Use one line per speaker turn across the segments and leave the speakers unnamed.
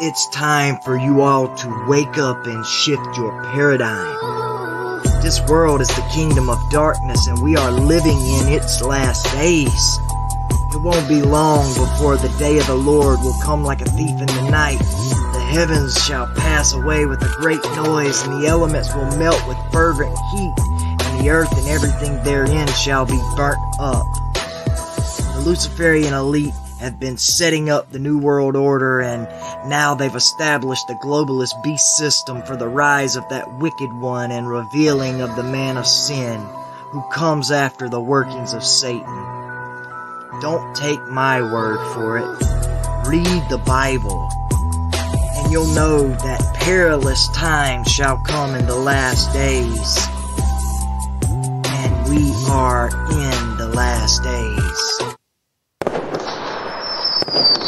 It's time for you all to wake up and shift your paradigm. This world is the kingdom of darkness and we are living in its last days. It won't be long before the day of the Lord will come like a thief in the night. The heavens shall pass away with a great noise and the elements will melt with fervent heat and the earth and everything therein shall be burnt up. The Luciferian elite have been setting up the New World Order and now they've established the globalist beast system for the rise of that wicked one and revealing of the man of sin who comes after the workings of Satan. Don't take my word for it. Read the Bible and you'll know that perilous times shall come in the last days. And we are in the last days. Hello,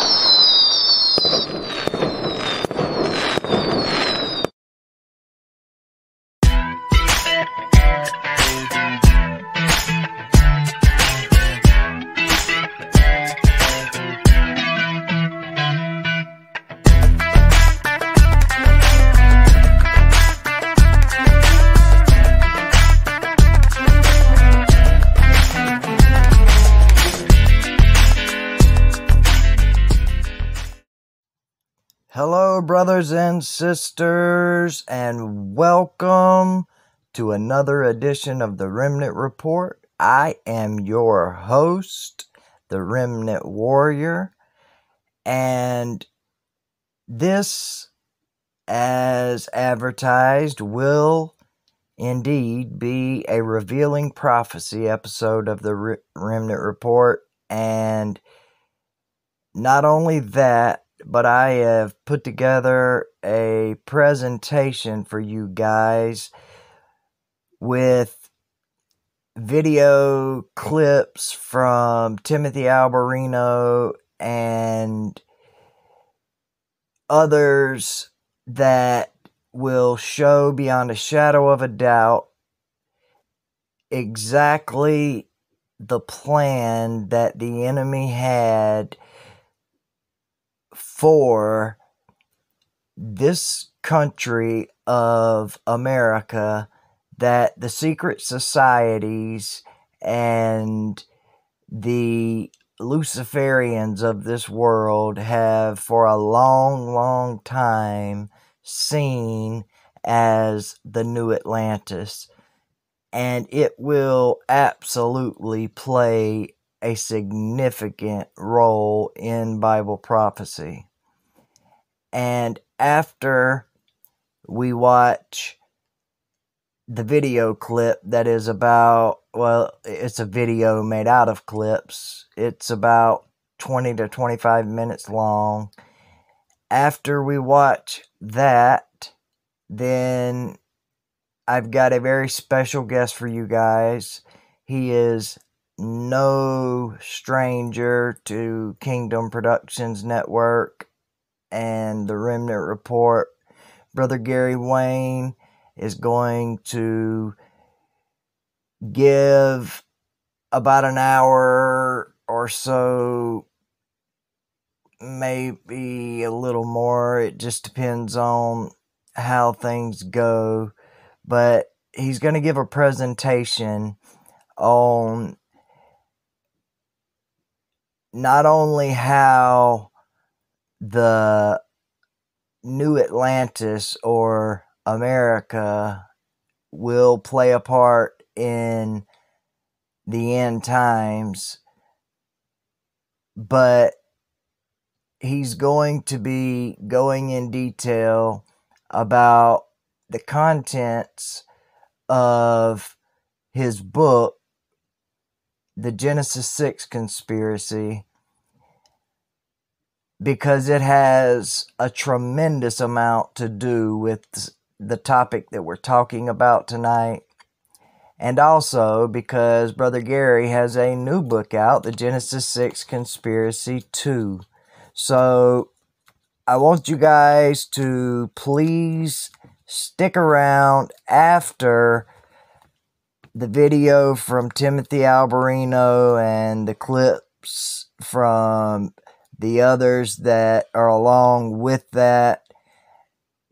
brothers and sisters, and welcome to another edition of the Remnant Report. I am your host, the Remnant Warrior, and this, as advertised, will indeed be a revealing prophecy episode of the Remnant Report, and not only that, but I have put together a presentation for you guys with video clips from Timothy Alberino and others that will show beyond a shadow of a doubt exactly the plan that the enemy had for this country of America that the secret societies and the Luciferians of this world have for a long, long time seen as the new Atlantis. And it will absolutely play a significant role in Bible prophecy. And after we watch the video clip that is about, well, it's a video made out of clips, it's about 20 to 25 minutes long. After we watch that, then I've got a very special guest for you guys. He is no stranger to Kingdom Productions Network and the Remnant Report. Brother Gary Wayne is going to give about an hour or so, maybe a little more. It just depends on how things go. But he's going to give a presentation on not only how the new Atlantis or America will play a part in the end times, but he's going to be going in detail about the contents of his book the Genesis 6 conspiracy because it has a tremendous amount to do with the topic that we're talking about tonight. And also because Brother Gary has a new book out, The Genesis 6 Conspiracy 2. So I want you guys to please stick around after the video from Timothy Alberino and the clips from the others that are along with that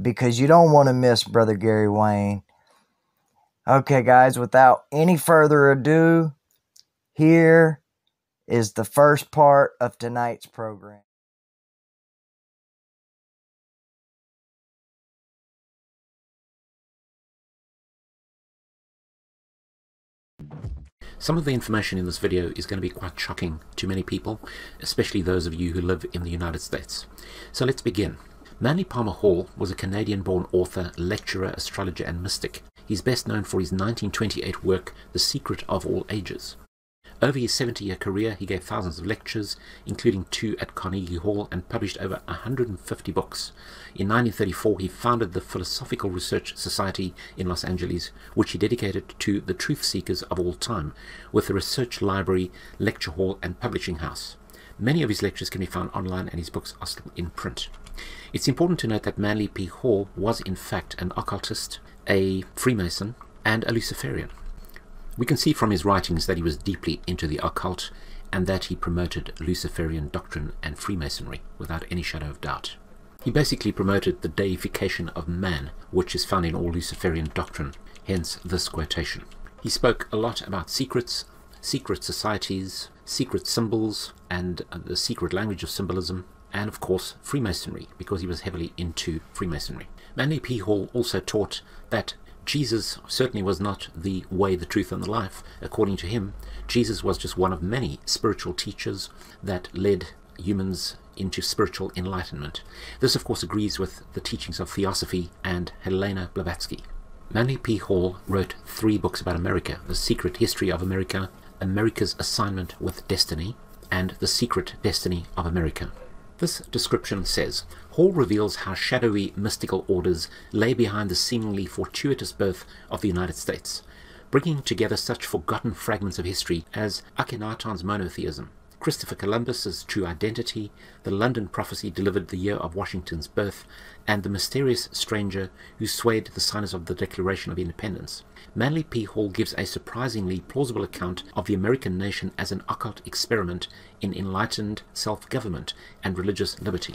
because you don't want to miss Brother Gary Wayne. Okay, guys, without any further ado, here is the first part of tonight's program.
Some of the information in this video is going to be quite shocking to many people, especially those of you who live in the United States. So let's begin. Manly Palmer Hall was a Canadian-born author, lecturer, astrologer and mystic. He's best known for his 1928 work, The Secret of All Ages. Over his 70-year career, he gave thousands of lectures, including two at Carnegie Hall, and published over 150 books. In 1934, he founded the Philosophical Research Society in Los Angeles, which he dedicated to the truth seekers of all time, with a research library, lecture hall, and publishing house. Many of his lectures can be found online, and his books are still in print. It's important to note that Manly P. Hall was, in fact, an occultist, a Freemason, and a Luciferian. We can see from his writings that he was deeply into the occult and that he promoted Luciferian doctrine and Freemasonry without any shadow of doubt. He basically promoted the deification of man, which is found in all Luciferian doctrine, hence this quotation. He spoke a lot about secrets, secret societies, secret symbols, and the secret language of symbolism, and of course Freemasonry, because he was heavily into Freemasonry. Manly P. Hall also taught that Jesus certainly was not the way, the truth, and the life. According to him, Jesus was just one of many spiritual teachers that led humans into spiritual enlightenment. This, of course, agrees with the teachings of Theosophy and Helena Blavatsky. Manly P. Hall wrote three books about America The Secret History of America, America's Assignment with Destiny, and The Secret Destiny of America. This description says Hall reveals how shadowy mystical orders lay behind the seemingly fortuitous birth of the United States, bringing together such forgotten fragments of history as Akhenaton's monotheism, Christopher Columbus's true identity, the London prophecy delivered the year of Washington's birth, and the mysterious stranger who swayed the signers of the Declaration of Independence. Manly P. Hall gives a surprisingly plausible account of the American nation as an occult experiment in enlightened self-government and religious liberty.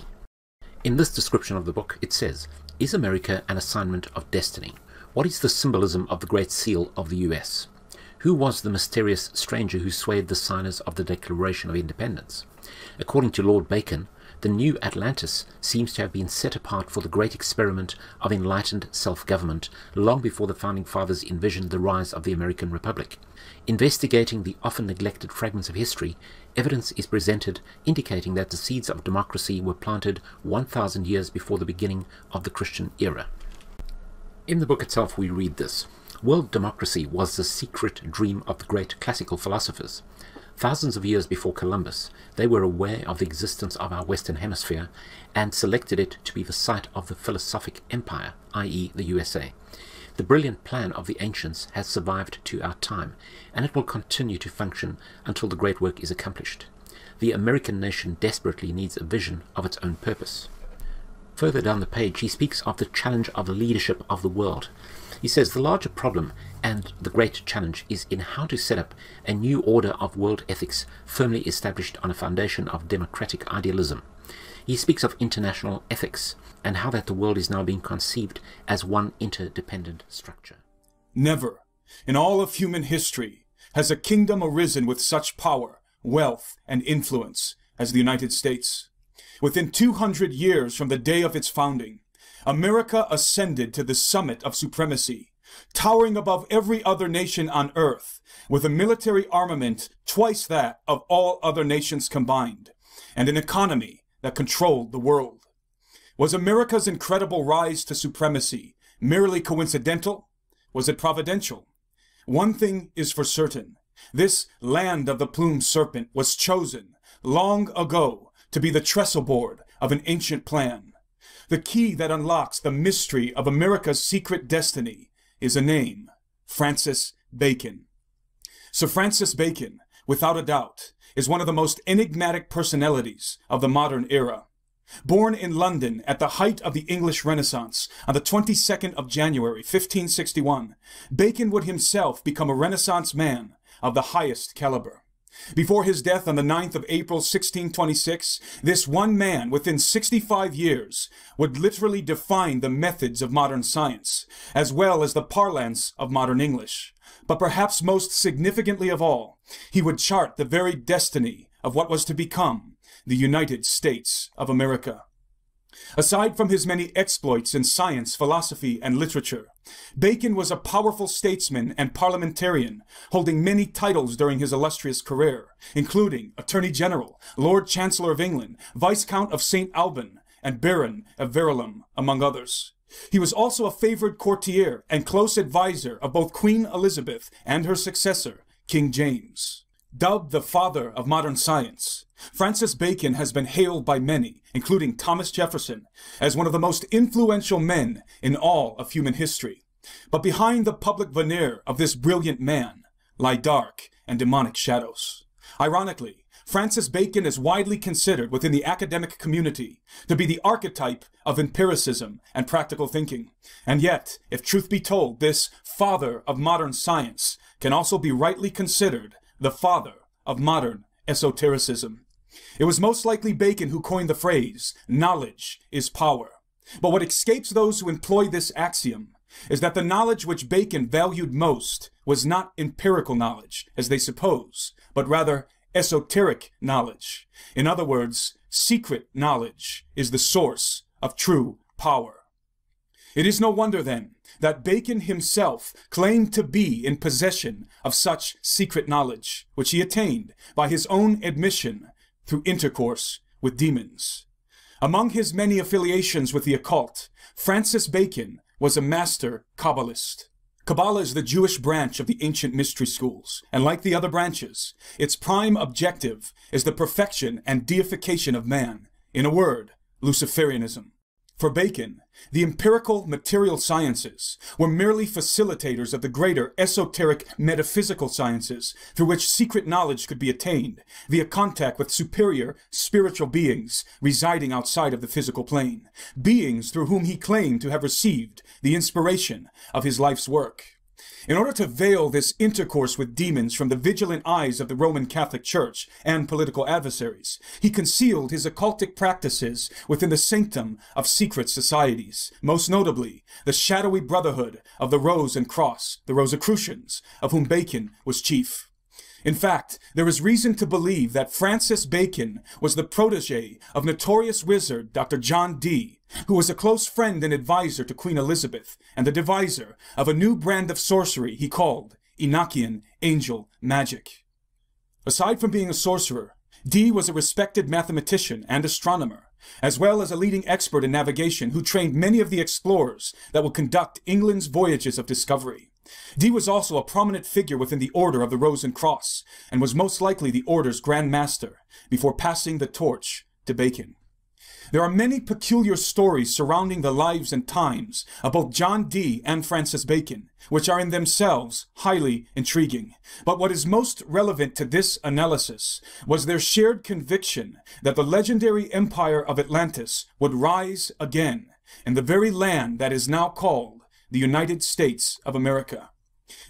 In this description of the book, it says, Is America an assignment of destiny? What is the symbolism of the Great Seal of the US? Who was the mysterious stranger who swayed the signers of the Declaration of Independence? According to Lord Bacon, the new Atlantis seems to have been set apart for the great experiment of enlightened self-government long before the Founding Fathers envisioned the rise of the American Republic. Investigating the often neglected fragments of history, evidence is presented indicating that the seeds of democracy were planted 1,000 years before the beginning of the Christian era. In the book itself we read this. World democracy was the secret dream of the great classical philosophers. Thousands of years before Columbus, they were aware of the existence of our Western Hemisphere and selected it to be the site of the philosophic empire, i.e., the USA. The brilliant plan of the ancients has survived to our time, and it will continue to function until the great work is accomplished. The American nation desperately needs a vision of its own purpose. Further down the page, he speaks of the challenge of the leadership of the world. He says the larger problem and the great challenge is in how to set up a new order of world ethics firmly established on a foundation of democratic idealism. He speaks of international ethics and how that the world is now being conceived as one interdependent structure.
Never, in all of human history, has a kingdom arisen with such power, wealth, and influence as the United States. Within 200 years from the day of its founding, America ascended to the summit of supremacy, towering above every other nation on earth, with a military armament twice that of all other nations combined, and an economy that controlled the world. Was America's incredible rise to supremacy merely coincidental? Was it providential? One thing is for certain. This land of the plumed serpent was chosen long ago to be the trestle board of an ancient plan. The key that unlocks the mystery of America's secret destiny is a name, Francis Bacon. Sir Francis Bacon, without a doubt, is one of the most enigmatic personalities of the modern era. Born in London at the height of the English Renaissance on the 22nd of January 1561, Bacon would himself become a Renaissance man of the highest caliber. Before his death on the 9th of April 1626, this one man, within 65 years, would literally define the methods of modern science, as well as the parlance of modern English. But perhaps most significantly of all, he would chart the very destiny of what was to become the United States of America. Aside from his many exploits in science, philosophy, and literature, Bacon was a powerful statesman and parliamentarian, holding many titles during his illustrious career, including Attorney General, Lord Chancellor of England, Viscount of St. Alban, and Baron of Verulam, among others. He was also a favored courtier and close advisor of both Queen Elizabeth and her successor, King James. Dubbed the father of modern science, Francis Bacon has been hailed by many, including Thomas Jefferson, as one of the most influential men in all of human history. But behind the public veneer of this brilliant man lie dark and demonic shadows. Ironically, Francis Bacon is widely considered within the academic community to be the archetype of empiricism and practical thinking. And yet, if truth be told, this father of modern science can also be rightly considered the father of modern esotericism. It was most likely Bacon who coined the phrase, knowledge is power. But what escapes those who employ this axiom is that the knowledge which Bacon valued most was not empirical knowledge, as they suppose, but rather esoteric knowledge. In other words, secret knowledge is the source of true power. It is no wonder, then, that Bacon himself claimed to be in possession of such secret knowledge, which he attained by his own admission through intercourse with demons. Among his many affiliations with the occult, Francis Bacon was a master Kabbalist. Kabbalah is the Jewish branch of the ancient mystery schools, and like the other branches, its prime objective is the perfection and deification of man. In a word, Luciferianism. For Bacon, the empirical material sciences were merely facilitators of the greater esoteric metaphysical sciences through which secret knowledge could be attained via contact with superior spiritual beings residing outside of the physical plane, beings through whom he claimed to have received the inspiration of his life's work. In order to veil this intercourse with demons from the vigilant eyes of the Roman Catholic Church and political adversaries, he concealed his occultic practices within the sanctum of secret societies, most notably the shadowy brotherhood of the Rose and Cross, the Rosicrucians, of whom Bacon was chief. In fact, there is reason to believe that Francis Bacon was the protege of notorious wizard Dr. John Dee, who was a close friend and advisor to Queen Elizabeth and the deviser of a new brand of sorcery he called Enochian Angel Magic. Aside from being a sorcerer, Dee was a respected mathematician and astronomer, as well as a leading expert in navigation who trained many of the explorers that will conduct England's voyages of discovery. Dee was also a prominent figure within the Order of the Rose and Cross, and was most likely the Order's Grand Master, before passing the torch to Bacon. There are many peculiar stories surrounding the lives and times of both John Dee and Francis Bacon, which are in themselves highly intriguing. But what is most relevant to this analysis was their shared conviction that the legendary empire of Atlantis would rise again in the very land that is now called the United States of America.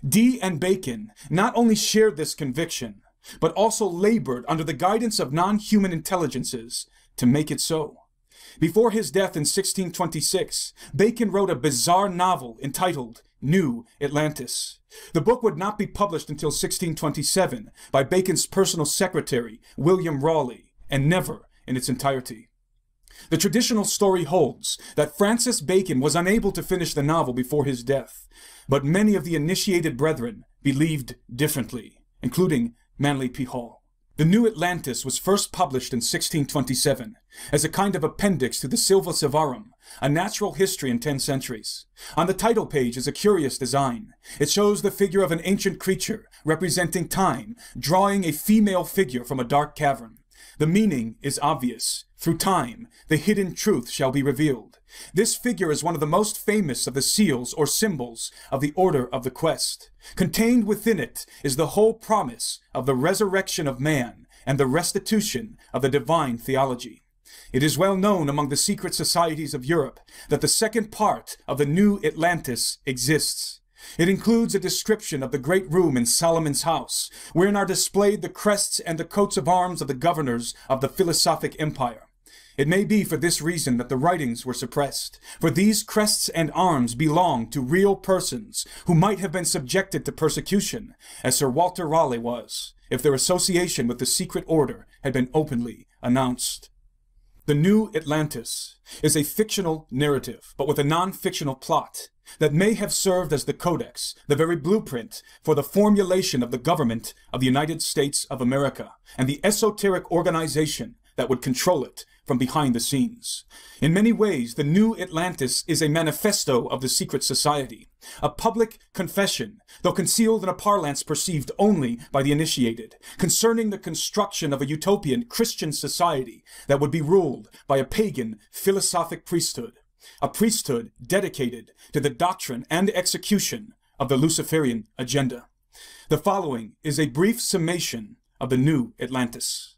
Dee and Bacon not only shared this conviction, but also labored under the guidance of non-human intelligences to make it so. Before his death in 1626, Bacon wrote a bizarre novel entitled New Atlantis. The book would not be published until 1627 by Bacon's personal secretary, William Rawley, and never in its entirety. The traditional story holds that Francis Bacon was unable to finish the novel before his death, but many of the initiated brethren believed differently, including Manly P. Hall. The New Atlantis was first published in 1627 as a kind of appendix to the Sylva Sylvarum, a natural history in 10 centuries. On the title page is a curious design. It shows the figure of an ancient creature representing time, drawing a female figure from a dark cavern. The meaning is obvious. Through time, the hidden truth shall be revealed. This figure is one of the most famous of the seals or symbols of the Order of the Quest. Contained within it is the whole promise of the resurrection of man and the restitution of the divine theology. It is well known among the secret societies of Europe that the second part of the new Atlantis exists. It includes a description of the great room in Solomon's house, wherein are displayed the crests and the coats of arms of the governors of the philosophic empire. It may be for this reason that the writings were suppressed, for these crests and arms belong to real persons who might have been subjected to persecution, as Sir Walter Raleigh was, if their association with the secret order had been openly announced. The New Atlantis is a fictional narrative, but with a non-fictional plot that may have served as the codex, the very blueprint for the formulation of the government of the United States of America and the esoteric organization that would control it from behind the scenes. In many ways, the New Atlantis is a manifesto of the secret society, a public confession, though concealed in a parlance perceived only by the initiated, concerning the construction of a utopian Christian society that would be ruled by a pagan philosophic priesthood, a priesthood dedicated to the doctrine and execution of the Luciferian agenda. The following is a brief summation of the New Atlantis.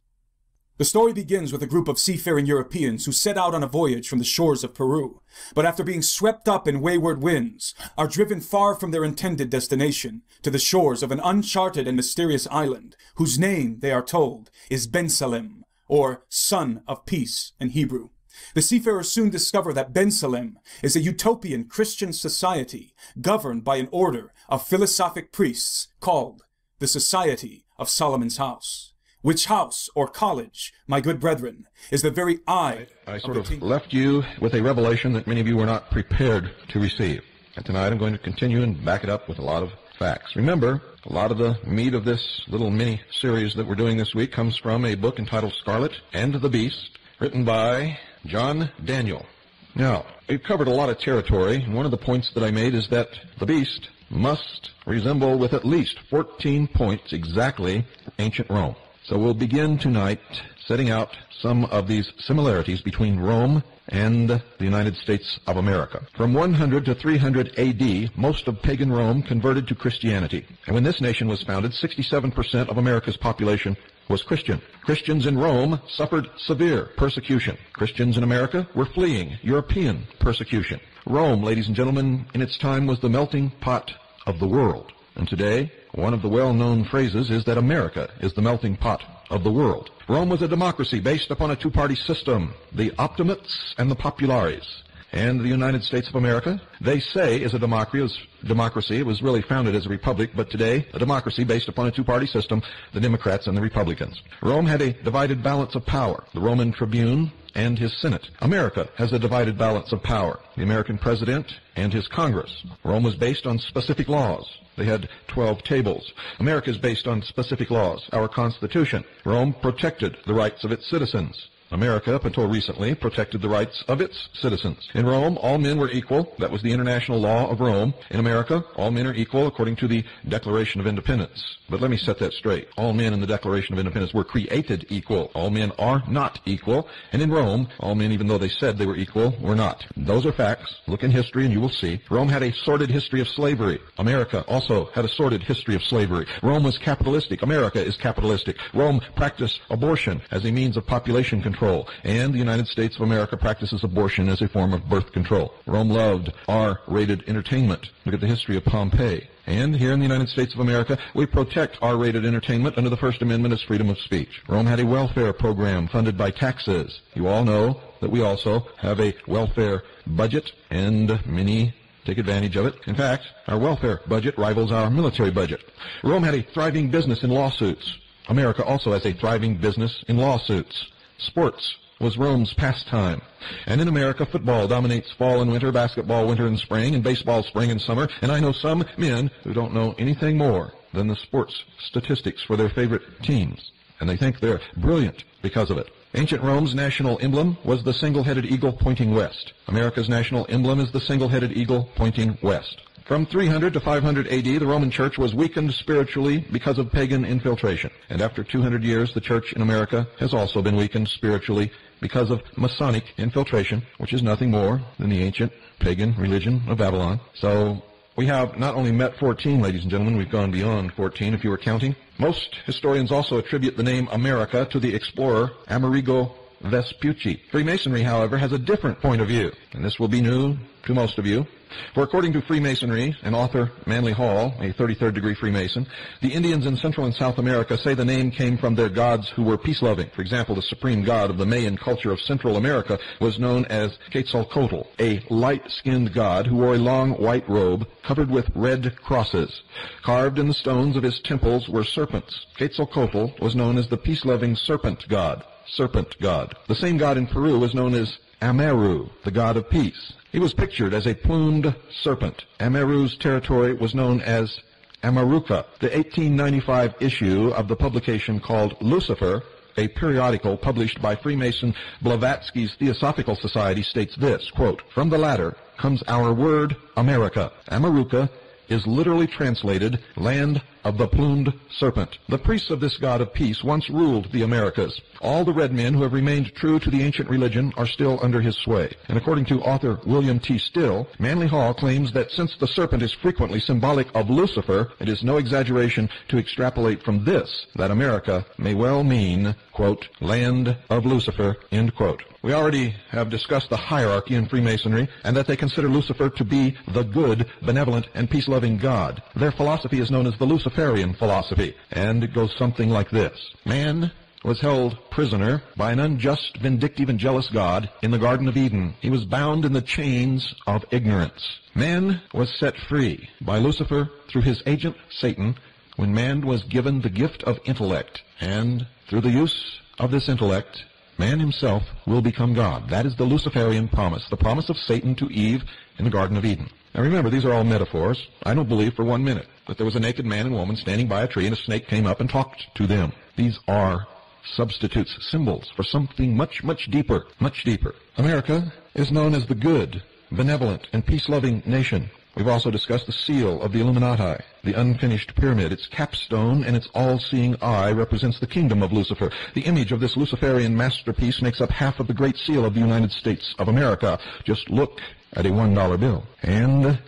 The story begins with a group of seafaring Europeans who set out on a voyage from the shores of Peru, but after being swept up in wayward winds, are driven far from their intended destination to the shores of an uncharted and mysterious island, whose name, they are told, is Bensalem, or Son of Peace in Hebrew. The seafarers soon discover that Bensalem is a utopian Christian society governed by an order of philosophic priests called the Society of Solomon's House. Which house or college, my good brethren, is the very eye
I sort of left you with a revelation that many of you were not prepared to receive. And tonight I'm going to continue and back it up with a lot of facts. Remember, a lot of the meat of this little mini series that we're doing this week comes from a book entitled Scarlet and the Beast, written by John Daniel. Now, we've covered a lot of territory, and one of the points that I made is that the beast must resemble with at least 14 points exactly ancient Rome. So we'll begin tonight setting out some of these similarities between Rome and the United States of America. From 100 to 300 AD, most of pagan Rome converted to Christianity. And when this nation was founded, 67% of America's population was Christian. Christians in Rome suffered severe persecution. Christians in America were fleeing European persecution. Rome, ladies and gentlemen, in its time was the melting pot of the world. And today, one of the well-known phrases is that America is the melting pot of the world. Rome was a democracy based upon a two-party system, the optimates and the populares. And the United States of America, they say, is a democracy. It was really founded as a republic, but today, a democracy based upon a two-party system, the Democrats and the Republicans. Rome had a divided balance of power. The Roman tribune and his Senate. America has a divided balance of power. The American president and his Congress. Rome was based on specific laws. They had 12 tables. America is based on specific laws. Our Constitution. Rome protected the rights of its citizens. America, up until recently, protected the rights of its citizens. In Rome, all men were equal. That was the international law of Rome. In America, all men are equal according to the Declaration of Independence. But let me set that straight. All men in the Declaration of Independence were created equal. All men are not equal. And in Rome, all men, even though they said they were equal, were not. Those are facts. Look in history and you will see. Rome had a sordid history of slavery. America also had a sordid history of slavery. Rome was capitalistic. America is capitalistic. Rome practiced abortion as a means of population control control. And the United States of America practices abortion as a form of birth control. Rome loved R-rated entertainment. Look at the history of Pompeii. And here in the United States of America, we protect R-rated entertainment under the First Amendment as freedom of speech. Rome had a welfare program funded by taxes. You all know that we also have a welfare budget and many take advantage of it. In fact, our welfare budget rivals our military budget. Rome had a thriving business in lawsuits. America also has a thriving business in lawsuits. Sports was Rome's pastime. And in America, football dominates fall and winter, basketball winter and spring, and baseball spring and summer. And I know some men who don't know anything more than the sports statistics for their favorite teams. And they think they're brilliant because of it. Ancient Rome's national emblem was the single-headed eagle pointing west. America's national emblem is the single-headed eagle pointing west. From 300 to 500 AD, the Roman Church was weakened spiritually because of pagan infiltration. And after 200 years, the Church in America has also been weakened spiritually because of Masonic infiltration, which is nothing more than the ancient pagan religion of Babylon. So we have not only met 14, ladies and gentlemen, we've gone beyond 14 if you were counting. Most historians also attribute the name America to the explorer Amerigo Vespucci. Freemasonry, however, has a different point of view, and this will be new to most of you. For according to Freemasonry and author Manly Hall, a 33rd degree Freemason, the Indians in Central and South America say the name came from their gods who were peace-loving. For example, the supreme god of the Mayan culture of Central America was known as Quetzalcoatl, a light-skinned god who wore a long white robe covered with red crosses. Carved in the stones of his temples were serpents. Quetzalcoatl was known as the peace-loving serpent god. Serpent god. The same god in Peru was known as Ameru, the god of peace. He was pictured as a plumed serpent. Ameru's territory was known as Amaruca. The 1895 issue of the publication called Lucifer, a periodical published by Freemason Blavatsky's Theosophical Society states this, quote, From the latter comes our word America. Amaruca is literally translated land of the plumed serpent. The priests of this god of peace once ruled the Americas. All the red men who have remained true to the ancient religion are still under his sway. And according to author William T. Still, Manly Hall claims that since the serpent is frequently symbolic of Lucifer, it is no exaggeration to extrapolate from this that America may well mean, quote, land of Lucifer, end quote. We already have discussed the hierarchy in Freemasonry and that they consider Lucifer to be the good, benevolent, and peace-loving God. Their philosophy is known as the Luciferian philosophy, and it goes something like this. Man was held prisoner by an unjust, vindictive, and jealous God in the Garden of Eden. He was bound in the chains of ignorance. Man was set free by Lucifer through his agent Satan when man was given the gift of intellect, and through the use of this intellect, man himself will become God. That is the Luciferian promise, the promise of Satan to Eve in the Garden of Eden. Now remember, these are all metaphors. I don't believe for one minute that there was a naked man and woman standing by a tree and a snake came up and talked to them. These are substitutes, symbols for something much, much deeper, much deeper. America is known as the good, benevolent, and peace-loving nation. We've also discussed the seal of the Illuminati, the unfinished pyramid. Its capstone and its all-seeing eye represents the kingdom of Lucifer. The image of this Luciferian masterpiece makes up half of the great seal of the United States of America. Just look at a $1 bill. And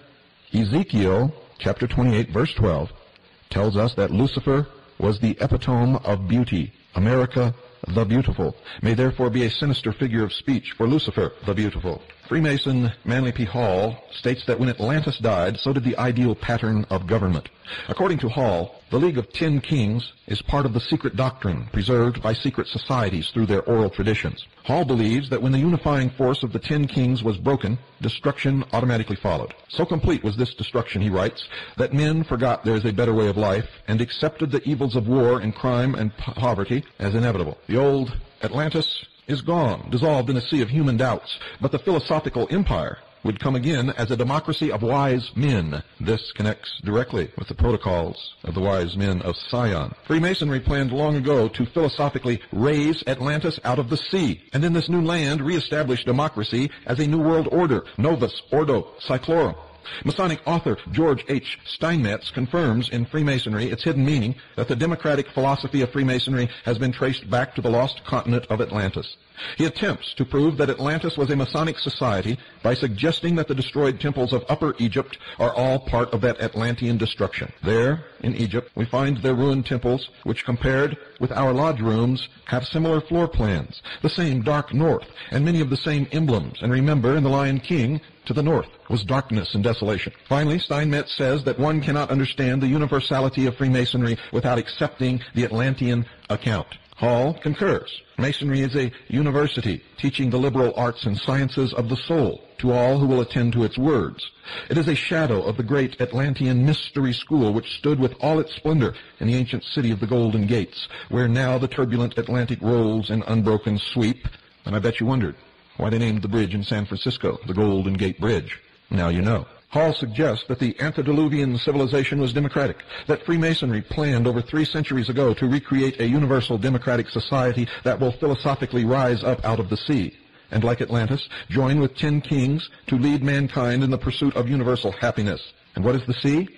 Ezekiel chapter 28 verse 12 tells us that Lucifer was the epitome of beauty. America the beautiful, may therefore be a sinister figure of speech for Lucifer, the beautiful. Freemason Manly P. Hall states that when Atlantis died, so did the ideal pattern of government. According to Hall, the League of Ten Kings is part of the secret doctrine preserved by secret societies through their oral traditions. Hall believes that when the unifying force of the Ten Kings was broken, destruction automatically followed. So complete was this destruction, he writes, that men forgot there is a better way of life and accepted the evils of war and crime and poverty as inevitable. The old Atlantis is gone, dissolved in a sea of human doubts. But the philosophical empire would come again as a democracy of wise men. This connects directly with the protocols of the wise men of Sion. Freemasonry planned long ago to philosophically raise Atlantis out of the sea, and in this new land reestablish democracy as a new world order, Novus Ordo Seclorum. Masonic author George H. Steinmetz confirms in Freemasonry its hidden meaning that the democratic philosophy of Freemasonry has been traced back to the lost continent of Atlantis. He attempts to prove that Atlantis was a Masonic society by suggesting that the destroyed temples of Upper Egypt are all part of that Atlantean destruction. There, in Egypt, we find their ruined temples, which compared with our lodge rooms, have similar floor plans, the same dark north, and many of the same emblems. And remember, in the Lion King, to the north was darkness and desolation. Finally, Steinmetz says that one cannot understand the universality of Freemasonry without accepting the Atlantean account. Hall concurs. Masonry is a university teaching the liberal arts and sciences of the soul to all who will attend to its words. It is a shadow of the great Atlantean mystery school which stood with all its splendor in the ancient city of the Golden Gates, where now the turbulent Atlantic rolls in unbroken sweep. And I bet you wondered why they named the bridge in San Francisco the Golden Gate Bridge. Now you know. Hall suggests that the antediluvian civilization was democratic, that Freemasonry planned over three centuries ago to recreate a universal democratic society that will philosophically rise up out of the sea, and like Atlantis, join with ten kings to lead mankind in the pursuit of universal happiness. And what is the sea?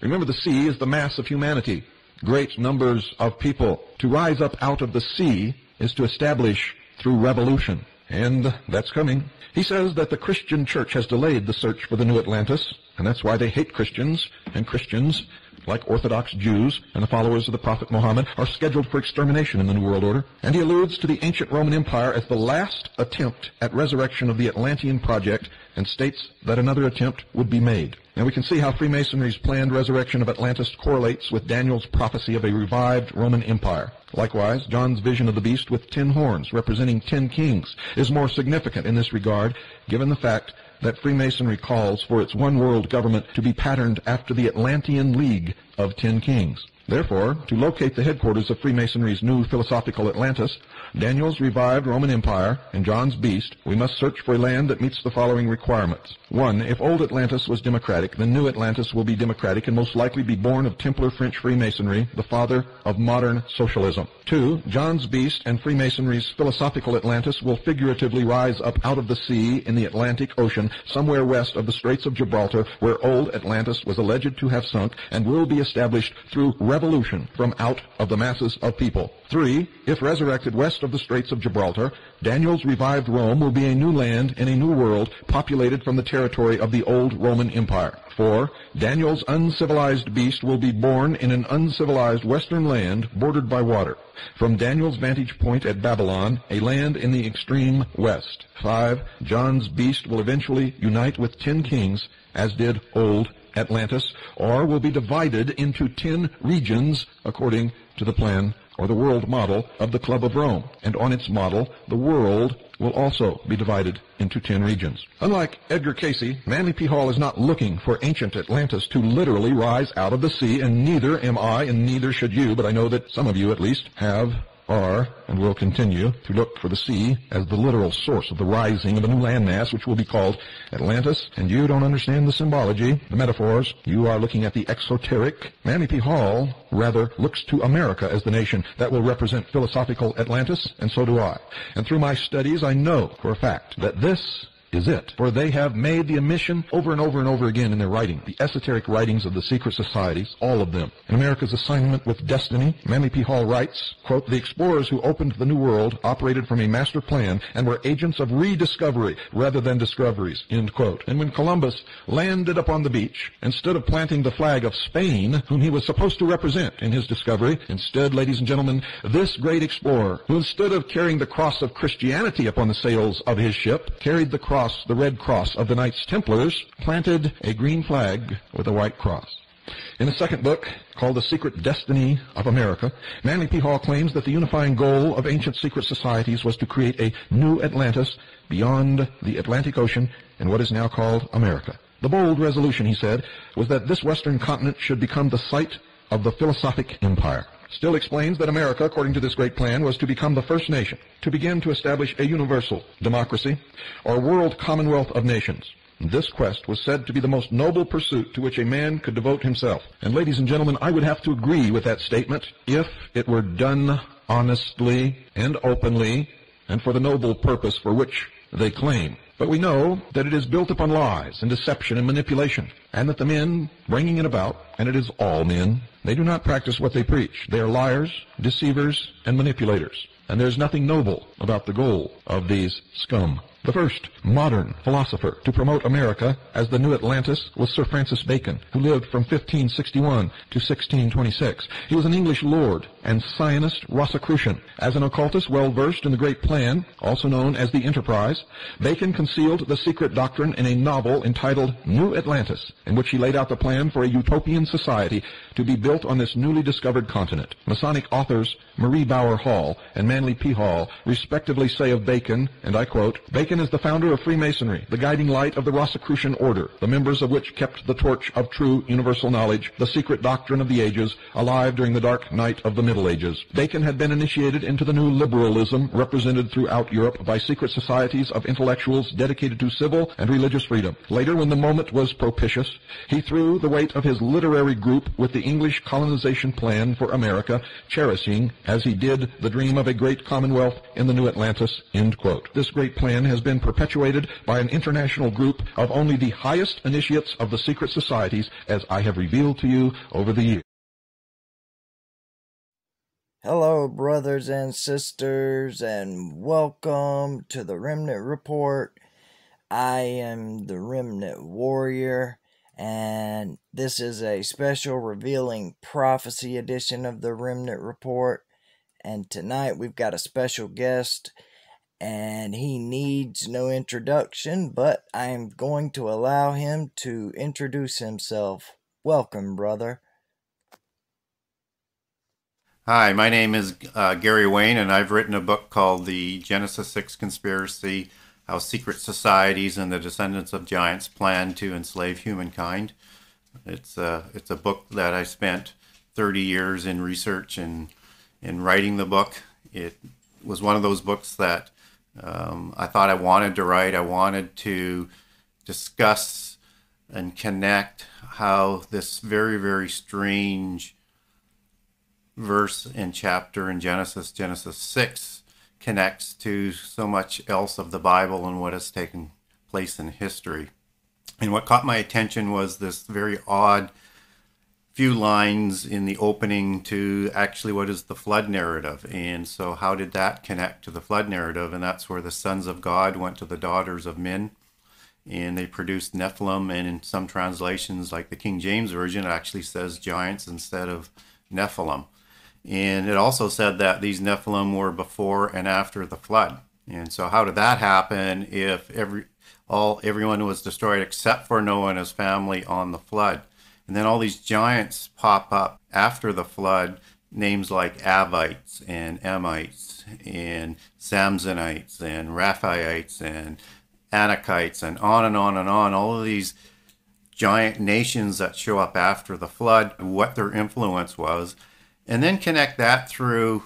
Remember the sea is the mass of humanity, great numbers of people. To rise up out of the sea is to establish through revolution. And that's coming. He says that the Christian church has delayed the search for the new Atlantis, and that's why they hate Christians, and Christians like Orthodox Jews and the followers of the Prophet Muhammad, are scheduled for extermination in the New World Order. And he alludes to the ancient Roman Empire as the last attempt at resurrection of the Atlantean project and states that another attempt would be made. And we can see how Freemasonry's planned resurrection of Atlantis correlates with Daniel's prophecy of a revived Roman Empire. Likewise, John's vision of the beast with ten horns, representing ten kings, is more significant in this regard, given the fact that Freemasonry calls for its one world government to be patterned after the Atlantean League of Ten Kings. Therefore, to locate the headquarters of Freemasonry's new philosophical Atlantis, Daniel's revived Roman Empire, and John's beast, we must search for a land that meets the following requirements. One, if old Atlantis was democratic, then new Atlantis will be democratic and most likely be born of Templar French Freemasonry, the father of modern socialism. Two, John's beast and Freemasonry's philosophical Atlantis will figuratively rise up out of the sea in the Atlantic Ocean, somewhere west of the Straits of Gibraltar, where old Atlantis was alleged to have sunk, and will be established through revolution from out of the masses of people. Three, if resurrected west of the Straits of Gibraltar, Daniel's revived Rome will be a new land and a new world populated from the territory of the old Roman Empire. Four, Daniel's uncivilized beast will be born in an uncivilized western land bordered by water. From Daniel's vantage point at Babylon, a land in the extreme west. Five, John's beast will eventually unite with ten kings, as did old Atlantis, or will be divided into ten regions according to the plan or the world model of the Club of Rome. And on its model, the world will also be divided into ten regions. Unlike Edgar Cayce, Manly P. Hall is not looking for ancient Atlantis to literally rise out of the sea, and neither am I, and neither should you, but I know that some of you at least have are and will continue to look for the sea as the literal source of the rising of a new landmass which will be called Atlantis. And you don't understand the symbology, the metaphors. You are looking at the exoteric. Manly P. Hall rather looks to America as the nation that will represent philosophical Atlantis, and so do I. And through my studies, I know for a fact that this is it. For they have made the omission over and over and over again in their writing, the esoteric writings of the secret societies, all of them. In America's assignment with destiny, Manly P. Hall writes, quote, the explorers who opened the New World operated from a master plan and were agents of rediscovery rather than discoveries, end quote. And when Columbus landed upon the beach, instead of planting the flag of Spain, whom he was supposed to represent in his discovery, instead, ladies and gentlemen, this great explorer, who instead of carrying the cross of Christianity upon the sails of his ship, carried the cross cross, the red cross of the Knights Templars, planted a green flag with a white cross. In a second book, called The Secret Destiny of America, Manly P. Hall claims that the unifying goal of ancient secret societies was to create a new Atlantis beyond the Atlantic Ocean in what is now called America. The bold resolution, he said, was that this western continent should become the site of the philosophic empire Still explains that America, according to this great plan, was to become the first nation to begin to establish a universal democracy or world commonwealth of nations. This quest was said to be the most noble pursuit to which a man could devote himself. And ladies and gentlemen, I would have to agree with that statement if it were done honestly and openly and for the noble purpose for which they claim. But we know that it is built upon lies and deception and manipulation, and that the men bringing it about, and it is all men, they do not practice what they preach. They are liars, deceivers, and manipulators. And there's nothing noble about the goal of these scum. The first modern philosopher to promote America as the new Atlantis was Sir Francis Bacon, who lived from 1561 to 1626. He was an English lord and Zionist Rosicrucian. As an occultist well versed in the Great Plan, also known as the Enterprise, Bacon concealed the secret doctrine in a novel entitled New Atlantis, in which he laid out the plan for a utopian society to be built on this newly discovered continent. Masonic authors Marie Bauer Hall and Manly P. Hall respectively say of Bacon, and I quote, Bacon is the founder of Freemasonry, the guiding light of the Rosicrucian order, the members of which kept the torch of true universal knowledge, the secret doctrine of the ages, alive during the dark night of the Middle Ages. Bacon had been initiated into the new liberalism represented throughout Europe by secret societies of intellectuals dedicated to civil and religious freedom. Later, when the moment was propitious, he threw the weight of his literary group with the English colonization plan for America, cherishing, as he did, the dream of a great commonwealth in the new Atlantis. This great plan has been perpetuated by an international group of only the highest initiates of the secret societies, as I have revealed to you over the years.
Hello, brothers and sisters, and welcome to the Remnant Report. I am the Remnant Warrior, and this is a special revealing prophecy edition of the Remnant Report. And tonight we've got a special guest, and he needs no introduction, but I am going to allow him to introduce himself. Welcome, brother.
Hi, my name is uh, Gary Wayne, and I've written a book called The Genesis 6 Conspiracy How Secret Societies and the Descendants of Giants Plan to Enslave Humankind. It's a, uh, it's a book that I spent 30 years in research and in writing the book. It was one of those books that um, I thought I wanted to write. I wanted to discuss and connect how this very, very strange verse and chapter in Genesis, Genesis 6, connects to so much else of the Bible and what has taken place in history. And what caught my attention was this very odd few lines in the opening to actually what is the flood narrative. And so, how did that connect to the flood narrative? And that's where the sons of God went to the daughters of men and they produced Nephilim. And in some translations, like the King James Version, it actually says giants instead of Nephilim. And it also said that these Nephilim were before and after the flood. And so how did that happen if every all everyone was destroyed except for Noah and his family on the flood? And then all these giants pop up after the flood, names like Avites and Emites and Zamzummites and Rephaites and Anakites and on and on and on. All of these giant nations that show up after the flood, what their influence was and then connect that through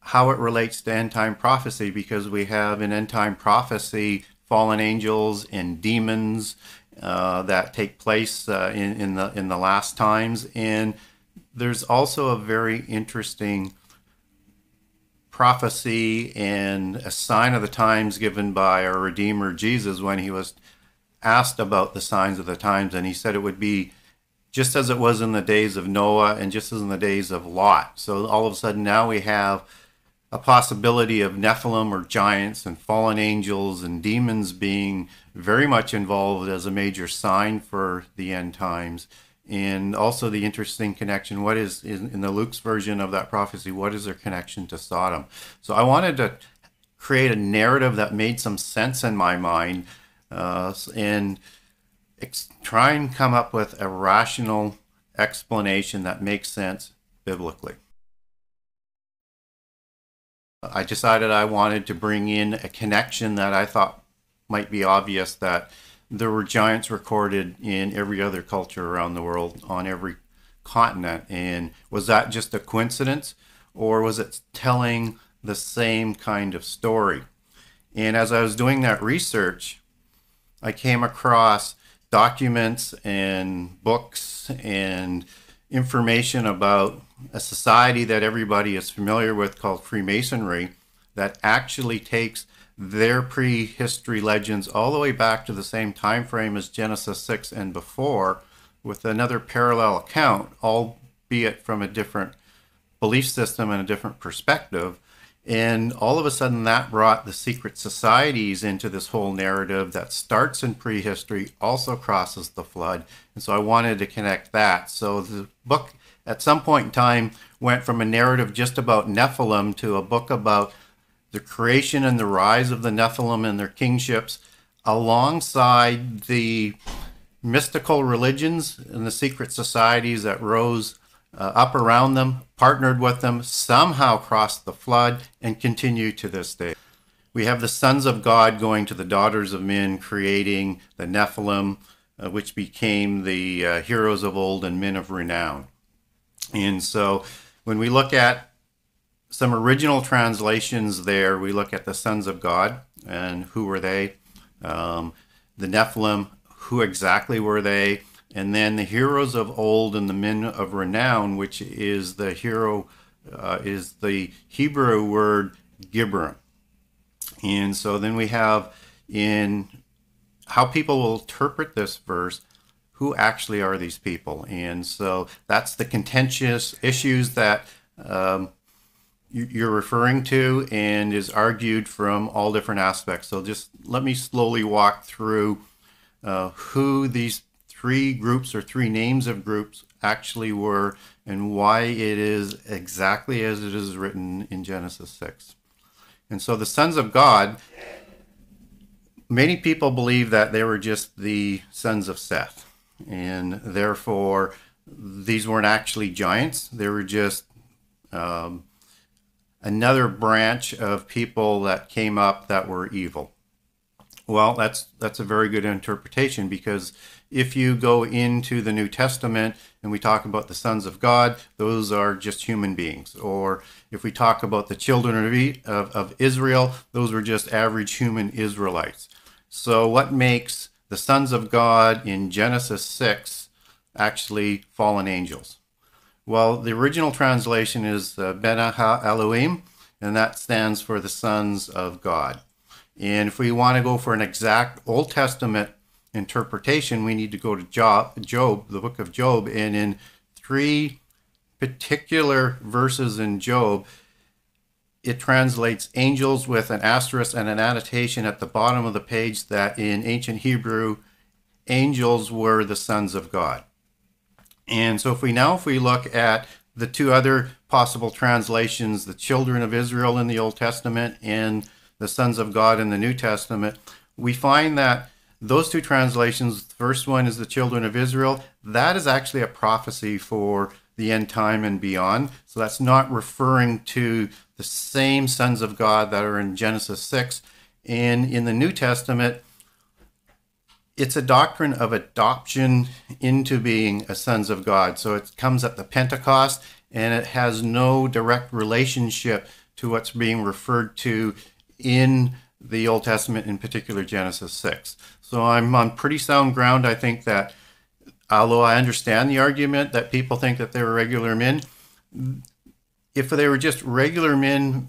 how it relates to end time prophecy because we have in end time prophecy fallen angels and demons uh, that take place uh, in, in the in the last times and there's also a very interesting prophecy and a sign of the times given by our redeemer jesus when he was asked about the signs of the times and he said it would be just as it was in the days of Noah and just as in the days of Lot. So all of a sudden now we have a possibility of Nephilim or giants and fallen angels and demons being very much involved as a major sign for the end times. And also the interesting connection, what is in, in the Luke's version of that prophecy, what is their connection to Sodom? So I wanted to create a narrative that made some sense in my mind. Uh, and ex- try and come up with a rational explanation that makes sense biblically. I decided I wanted to bring in a connection that I thought might be obvious that there were giants recorded in every other culture around the world on every continent. And was that just a coincidence or was it telling the same kind of story? And as I was doing that research, I came across documents and books and information about a society that everybody is familiar with called Freemasonry that actually takes their prehistory legends all the way back to the same time frame as Genesis 6 and before with another parallel account albeit from a different belief system and a different perspective and all of a sudden, that brought the secret societies into this whole narrative that starts in prehistory, also crosses the flood. And so I wanted to connect that. So the book, at some point in time, went from a narrative just about Nephilim to a book about the creation and the rise of the Nephilim and their kingships, alongside the mystical religions and the secret societies that rose uh, up around them, partnered with them, somehow crossed the flood, and continue to this day. We have the sons of God going to the daughters of men, creating the Nephilim, uh, which became the uh, heroes of old and men of renown. And so when we look at some original translations there, we look at the sons of God and who were they? Um, the Nephilim, who exactly were they? and then the heroes of old and the men of renown, which is the hero, uh, is the Hebrew word Gibron. And so then we have in how people will interpret this verse who actually are these people. And so that's the contentious issues that um, you're referring to and is argued from all different aspects. So just let me slowly walk through uh, who these three groups or three names of groups actually were and why it is exactly as it is written in Genesis 6. And so the sons of God, many people believe that they were just the sons of Seth. And therefore, these weren't actually giants. They were just um, another branch of people that came up that were evil. Well, that's that's a very good interpretation because if you go into the New Testament and we talk about the sons of God, those are just human beings. Or if we talk about the children of, of, Israel, those were just average human Israelites. So, what makes the sons of God in Genesis 6 actually fallen angels? Well, the original translation is uh, Bena Ha Elohim, and that stands for the sons of God. And if we want to go for an exact Old Testament interpretation, we need to go to Job, Job, the book of Job, and in three particular verses in Job, it translates angels with an asterisk and an annotation at the bottom of the page that in ancient Hebrew, angels were the sons of God. And so if we now if we look at the two other possible translations, the children of Israel in the Old Testament and the sons of God in the New Testament, we find that those two translations, the first one is the children of Israel, that is actually a prophecy for the end time and beyond. So that's not referring to the same sons of God that are in Genesis 6. And in the New Testament, it's a doctrine of adoption into being a sons of God. So it comes at the Pentecost and it has no direct relationship to what's being referred to in the Old Testament, in particular Genesis 6. So I'm on pretty sound ground. I think that, although I understand the argument that people think that they were regular men, if they were just regular men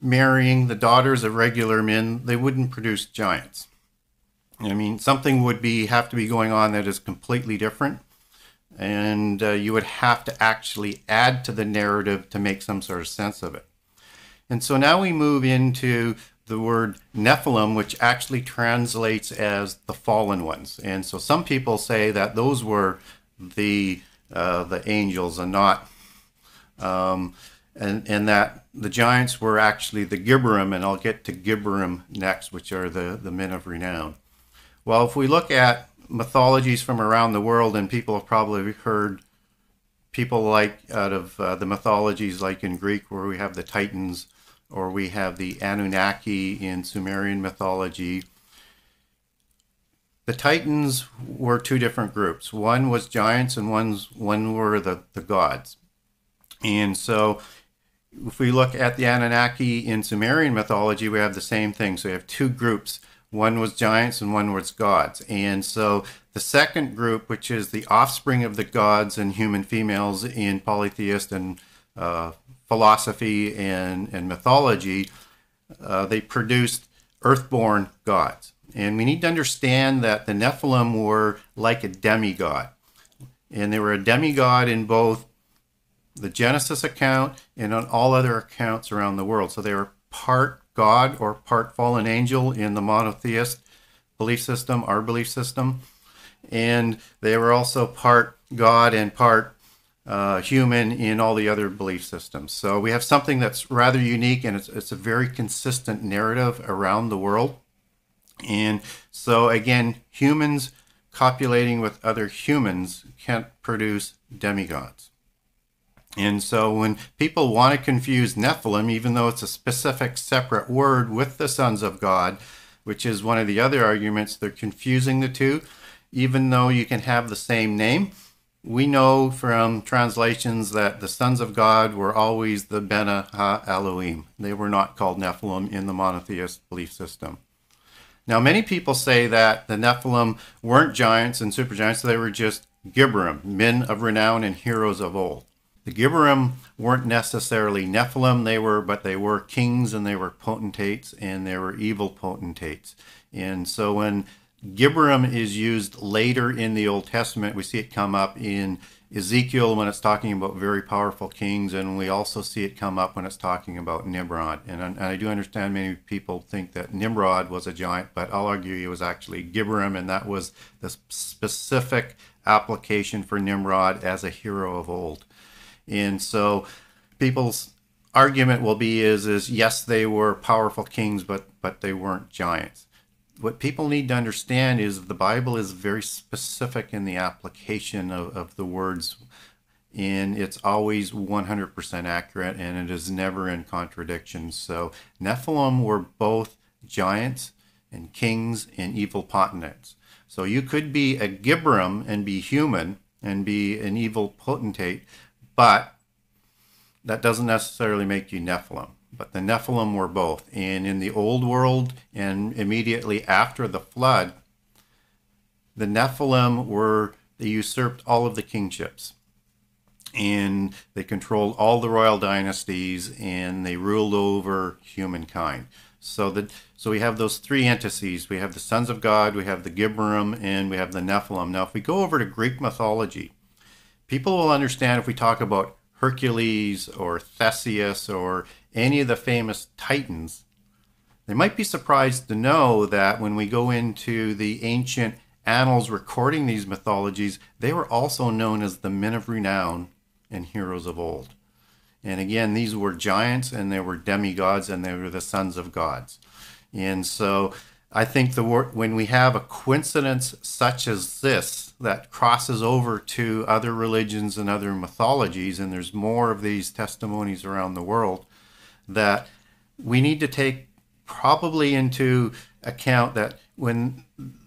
marrying the daughters of regular men, they wouldn't produce giants. I mean, something would be have to be going on that is completely different, and uh, you would have to actually add to the narrative to make some sort of sense of it. And so now we move into the word Nephilim, which actually translates as the fallen ones. And so some people say that those were the uh, the angels and not, um, and and that the giants were actually the Gibborim, and I'll get to Gibborim next, which are the the men of renown. Well, if we look at mythologies from around the world, and people have probably heard people like out of uh, the mythologies, like in Greek, where we have the Titans or we have the Anunnaki in Sumerian mythology. The Titans were two different groups. One was giants and one's, one were the, the gods. And so if we look at the Anunnaki in Sumerian mythology, we have the same thing. So we have two groups. One was giants and one was gods. And so the second group, which is the offspring of the gods and human females in polytheist and uh, philosophy and, and mythology, uh, they produced earthborn gods. And we need to understand that the Nephilim were like a demigod. And they were a demigod in both the Genesis account and on all other accounts around the world. So they were part God or part fallen angel in the monotheist belief system, our belief system. And they were also part God and part uh, human in all the other belief systems. So we have something that's rather unique and it's, it's a very consistent narrative around the world. And so, again, humans copulating with other humans can't produce demigods. And so, when people want to confuse Nephilim, even though it's a specific separate word with the sons of God, which is one of the other arguments, they're confusing the two, even though you can have the same name we know from translations that the sons of God were always the Bena Ha Elohim. They were not called Nephilim in the monotheist belief system. Now, many people say that the Nephilim weren't giants and supergiants, they were just Gibborim, men of renown and heroes of old. The Gibborim weren't necessarily Nephilim, they were, but they were kings and they were potentates and they were evil potentates. And so when Gibborim is used later in the Old Testament. We see it come up in Ezekiel when it's talking about very powerful kings, and we also see it come up when it's talking about Nimrod. And, and I do understand many people think that Nimrod was a giant, but I'll argue he was actually Gibborim, and that was the specific application for Nimrod as a hero of old. And so people's argument will be is is yes they were powerful kings but but they weren't giants. What people need to understand is the bible is very specific in the application of, of the words and it's always 100% accurate and it is never in contradiction. So nephilim were both giants and kings and evil potentates. So you could be a Gibborim and be human and be an evil potentate but that doesn't necessarily make you Nephilim. But the Nephilim were both. And in the old world and immediately after the flood, the Nephilim were, they usurped all of the kingships. And they controlled all the royal dynasties and they ruled over humankind. So that so we have those three entities. We have the sons of God, we have the Gibborim, and we have the Nephilim. Now, if we go over to Greek mythology, people will understand if we talk about Hercules or Theseus or any of the famous titans, they might be surprised to know that when we go into the ancient annals recording these mythologies, they were also known as the men of renown and heroes of old. And again, these were giants and they were demigods and they were the sons of gods. And so I think the word, when we have a coincidence such as this that crosses over to other religions and other mythologies, and there's more of these testimonies around the world, that we need to take probably into account that when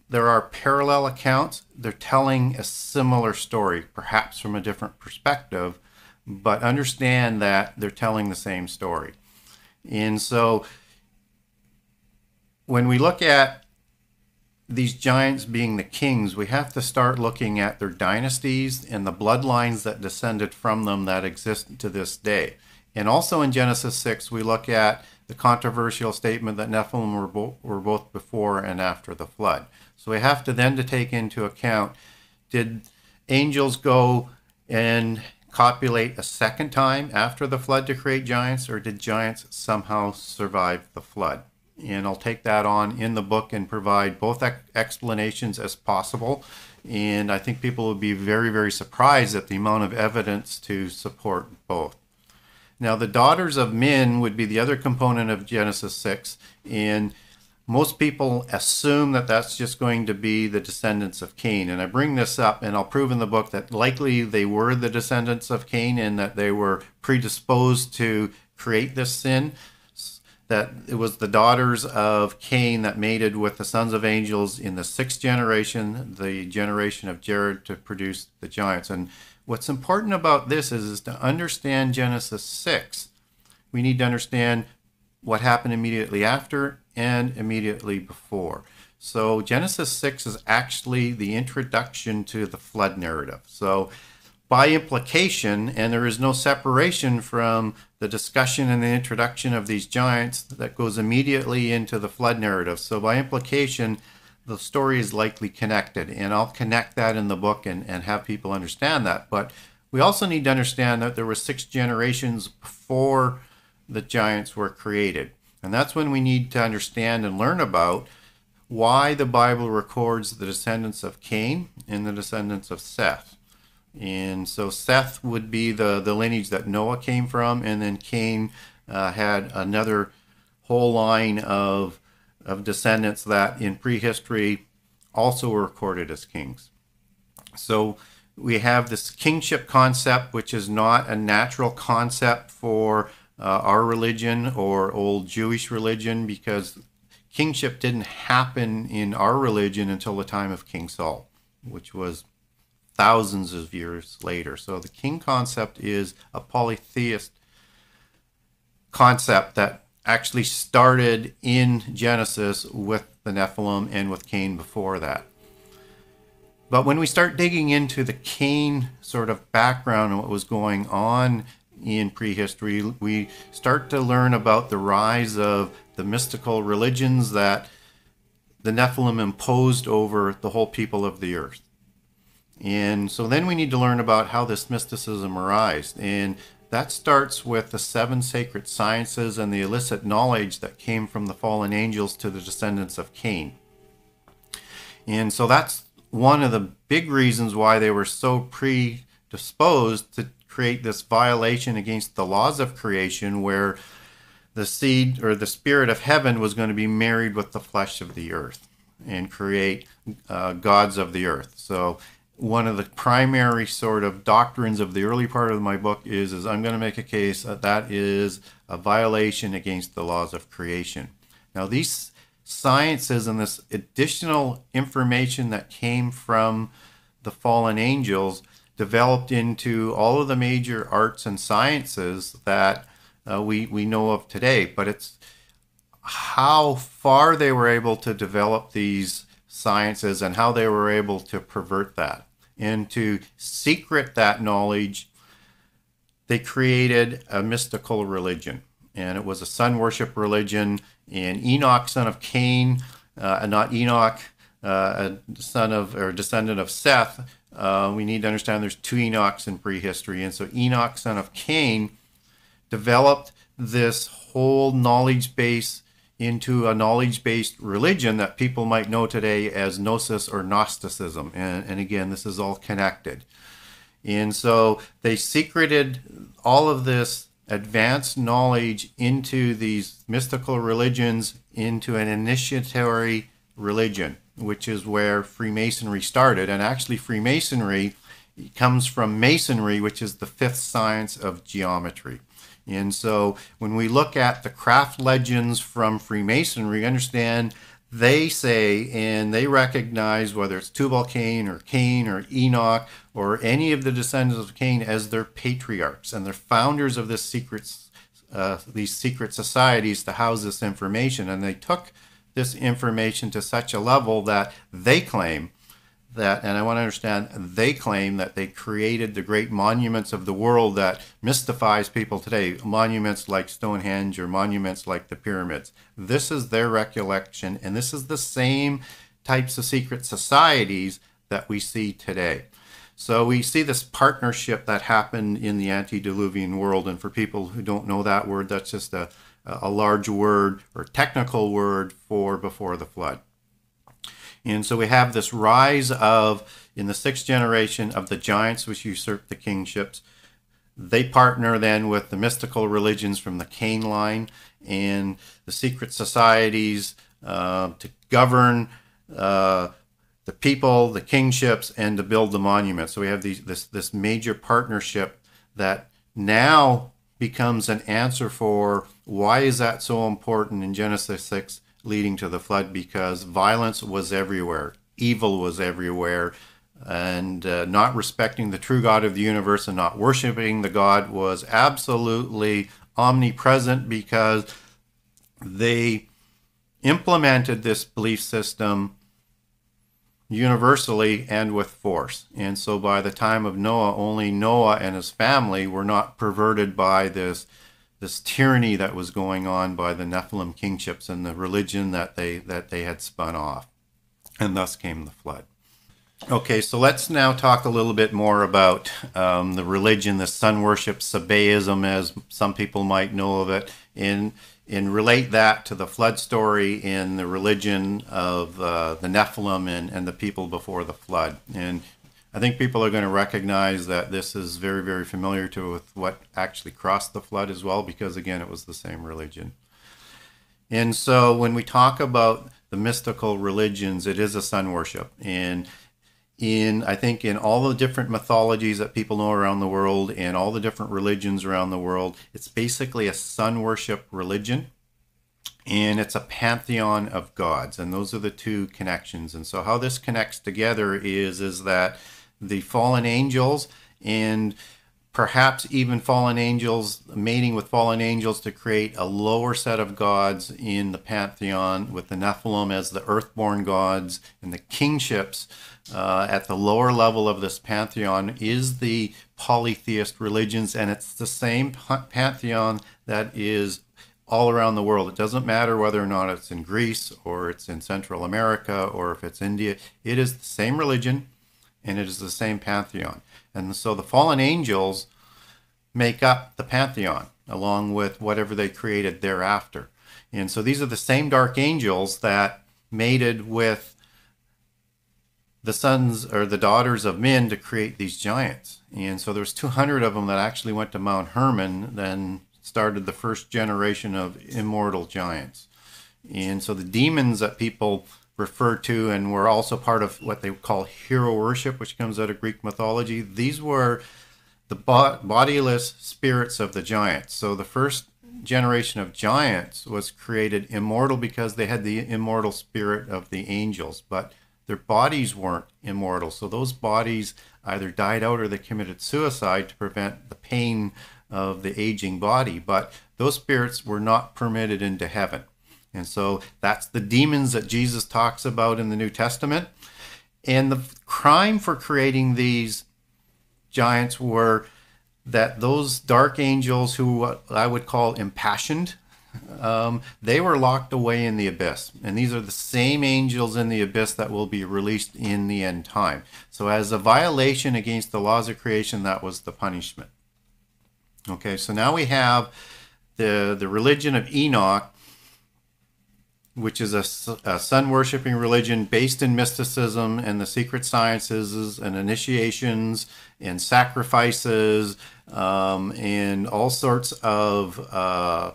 there are parallel accounts, they're telling a similar story, perhaps from a different perspective, but understand that they're telling the same story. And so when we look at these giants being the kings, we have to start looking at their dynasties and the bloodlines that descended from them that exist to this day. And also in Genesis 6, we look at the controversial statement that Nephilim were, bo- were both before and after the flood. So we have to then to take into account, did angels go and copulate a second time after the flood to create giants, or did giants somehow survive the flood? And I'll take that on in the book and provide both explanations as possible. And I think people will be very, very surprised at the amount of evidence to support both. Now, the daughters of men would be the other component of Genesis 6, and most people assume that that's just going to be the descendants of Cain. And I bring this up, and I'll prove in the book that likely they were the descendants of Cain and that they were predisposed to create this sin that it was the daughters of Cain that mated with the sons of angels in the sixth generation, the generation of Jared to produce the giants. And what's important about this is, is to understand Genesis 6, we need to understand what happened immediately after and immediately before. So Genesis 6 is actually the introduction to the flood narrative. So by implication, and there is no separation from the discussion and the introduction of these giants that goes immediately into the flood narrative. So, by implication, the story is likely connected, and I'll connect that in the book and, and have people understand that. But we also need to understand that there were six generations before the giants were created. And that's when we need to understand and learn about why the Bible records the descendants of Cain and the descendants of Seth. And so Seth would be the, the lineage that Noah came from, and then Cain uh, had another whole line of, of descendants that in prehistory also were recorded as kings. So we have this kingship concept, which is not a natural concept for uh, our religion or old Jewish religion because kingship didn't happen in our religion until the time of King Saul, which was thousands of years later. So the king concept is a polytheist concept that actually started in Genesis with the Nephilim and with Cain before that. But when we start digging into the Cain sort of background and what was going on in prehistory, we start to learn about the rise of the mystical religions that the Nephilim imposed over the whole people of the earth. And so then we need to learn about how this mysticism arose. And that starts with the seven sacred sciences and the illicit knowledge that came from the fallen angels to the descendants of Cain. And so that's one of the big reasons why they were so predisposed to create this violation against the laws of creation where the seed or the spirit of heaven was going to be married with the flesh of the earth and create uh, gods of the earth. So one of the primary sort of doctrines of the early part of my book is is I'm going to make a case that that is a violation against the laws of creation. Now these sciences and this additional information that came from the fallen angels developed into all of the major arts and sciences that uh, we we know of today. But it's how far they were able to develop these sciences and how they were able to pervert that and to secret that knowledge, they created a mystical religion. And it was a sun worship religion. And Enoch, son of Cain, uh, not Enoch, uh, a son of or descendant of Seth. Uh, we need to understand there's two Enochs in prehistory. And so Enoch, son of Cain, developed this whole knowledge base into a knowledge based religion that people might know today as Gnosis or Gnosticism. And, and again, this is all connected. And so they secreted all of this advanced knowledge into these mystical religions, into an initiatory religion, which is where Freemasonry started. And actually, Freemasonry comes from Masonry, which is the fifth science of geometry. And so when we look at the craft legends from Freemasonry, understand they say and they recognize whether it's Tubal Cain or Cain or Enoch or any of the descendants of Cain as their patriarchs and they're founders of this secret, uh, these secret societies to house this information. And they took this information to such a level that they claim that, and I want to understand, they claim that they created the great monuments of the world that mystifies people today, monuments like Stonehenge or monuments like the pyramids. This is their recollection, and this is the same types of secret societies that we see today. So we see this partnership that happened in the antediluvian world, and for people who don't know that word, that's just a, a large word or technical word for before the flood. And so we have this rise of, in the sixth generation, of the giants which usurped the kingships. They partner then with the mystical religions from the Cain line and the secret societies uh, to govern uh, the people, the kingships, and to build the monuments. So we have these, this, this major partnership that now becomes an answer for why is that so important in Genesis 6 leading to the flood because violence was everywhere, evil was everywhere, and uh, not respecting the true God of the universe and not worshiping the God was absolutely omnipresent because they implemented this belief system universally and with force. And so by the time of Noah, only Noah and his family were not perverted by this this tyranny that was going on by the Nephilim kingships and the religion that they that they had spun off, and thus came the flood. Okay, so let's now talk a little bit more about um, the religion, the sun worship, Sabaism, as some people might know of it, and and relate that to the flood story in the religion of uh, the Nephilim and, and the people before the flood. And I think people are going to recognize that this is very, very familiar to with what actually crossed the flood as well, because again, it was the same religion. And so when we talk about the mystical religions, it is a sun worship. And in, I think, in all the different mythologies that people know around the world and all the different religions around the world, it's basically a sun worship religion. And it's a pantheon of gods. And those are the two connections. And so how this connects together is, is that the fallen angels and perhaps even fallen angels mating with fallen angels to create a lower set of gods in the pantheon with the nephilim as the earthborn gods and the kingships uh, at the lower level of this pantheon is the polytheist religions and it's the same pantheon that is all around the world. It doesn't matter whether or not it's in Greece or it's in Central America or if it's India. It is the same religion and it is the same pantheon. And so the fallen angels make up the pantheon along with whatever they created thereafter. And so these are the same dark angels that mated with the sons or the daughters of men to create these giants. And so there's 200 of them that actually went to Mount Hermon, then started the first generation of immortal giants. And so the demons that people refer to and were also part of what they call hero worship, which comes out of Greek mythology, these were the bodiless spirits of the giants. So the first generation of giants was created immortal because they had the immortal spirit of the angels, but their bodies weren't immortal. So those bodies either died out or they committed suicide to prevent the pain of the aging body. But those spirits were not permitted into heaven. And so that's the demons that Jesus talks about in the New Testament. And the crime for creating these giants were that those dark angels who I would call impassioned um, they were locked away in the abyss. And these are the same angels in the abyss that will be released in the end time. So, as a violation against the laws of creation, that was the punishment. Okay, so now we have the, the religion of Enoch, which is a, a sun worshiping religion based in mysticism and the secret sciences and initiations and sacrifices um, and all sorts of. Uh,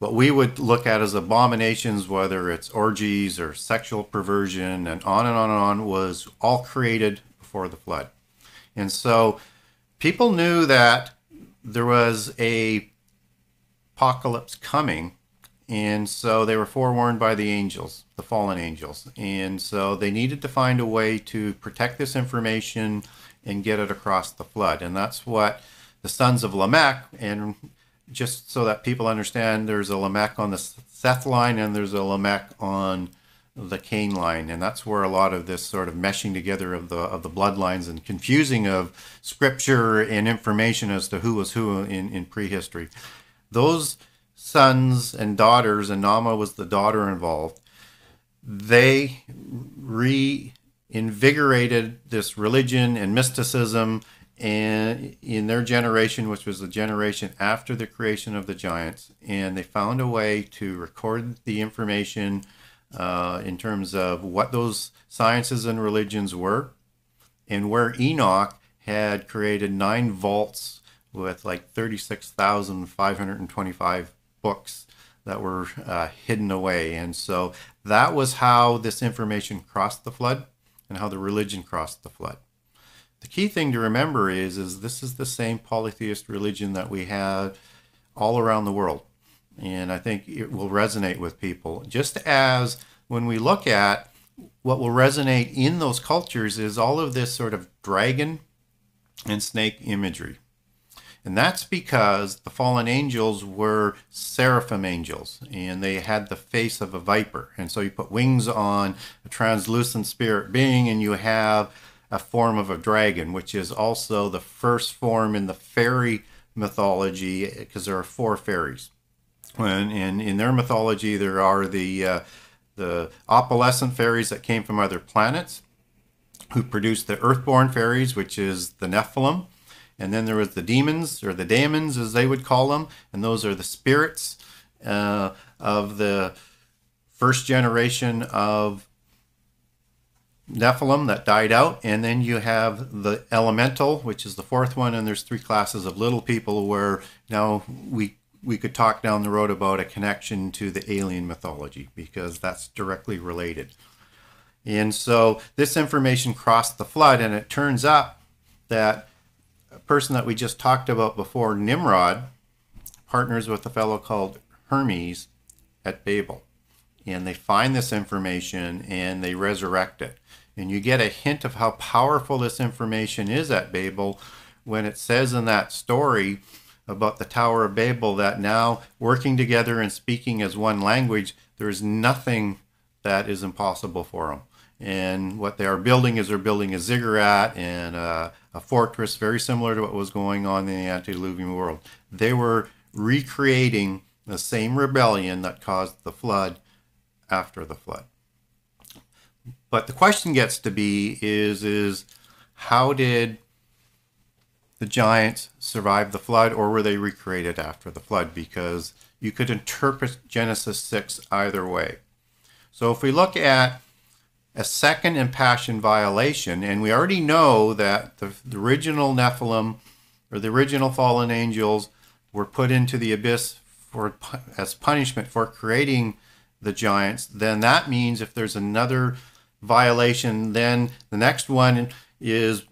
what we would look at as abominations, whether it's orgies or sexual perversion and on and on and on, was all created before the flood. And so people knew that there was a apocalypse coming and so they were forewarned by the angels the fallen angels. And so they needed to find a way to protect this information and get it across the flood. And that's what the sons of lamech and just so that people understand, there's a Lamech on the Seth line and there's a Lamech on the Cain line, and that's where a lot of this sort of meshing together of the of the bloodlines and confusing of scripture and information as to who was who in in prehistory. Those sons and daughters, and Naamah was the daughter involved. They reinvigorated this religion and mysticism and in their generation, which was the generation after the creation of the giants, and they found a way to record the information uh, in terms of what those sciences and religions were, and where Enoch had created nine vaults with like 36,525 books that were uh, hidden away. And so that was how this information crossed the flood and how the religion crossed the flood. The key thing to remember is, is this is the same polytheist religion that we have all around the world. And I think it will resonate with people. Just as when we look at what will resonate in those cultures is all of this sort of dragon and snake imagery. And that's because the fallen angels were seraphim angels and they had the face of a viper. And so you put wings on a translucent spirit being and you have a form of a dragon, which is also the first form in the fairy mythology, because there are four fairies. And, in their mythology, there are the uh, the opalescent fairies that came from other planets, who produced the earthborn fairies, which is the Nephilim. And then there was the demons, or the daemons, as they would call them, and those are the spirits uh, of the first generation of Nephilim that died out, and then you have the elemental, which is the fourth one, and there's three classes of little people where now we we could talk down the road about a connection to the alien mythology because that's directly related. And so this information crossed the flood, and it turns up that person that we just talked about before, Nimrod, partners with a fellow called Hermes at Babel. And they find this information and they resurrect it. And you get a hint of how powerful this information is at Babel when it says in that story about the Tower of Babel that now working together and speaking as one language, there's nothing that is impossible for them. And what they are building is they're building a ziggurat and a, a fortress very similar to what was going on in the antediluvian world. They were recreating the same rebellion that caused the flood after the flood. But the question gets to be is is how did the giants survive the flood or were they recreated after the flood because you could interpret Genesis 6 either way. So if we look at a second impassioned violation, and we already know that the, the original Nephilim or the original fallen angels were put into the abyss for as punishment for creating the giants, then that means if there's another violation, then the next one is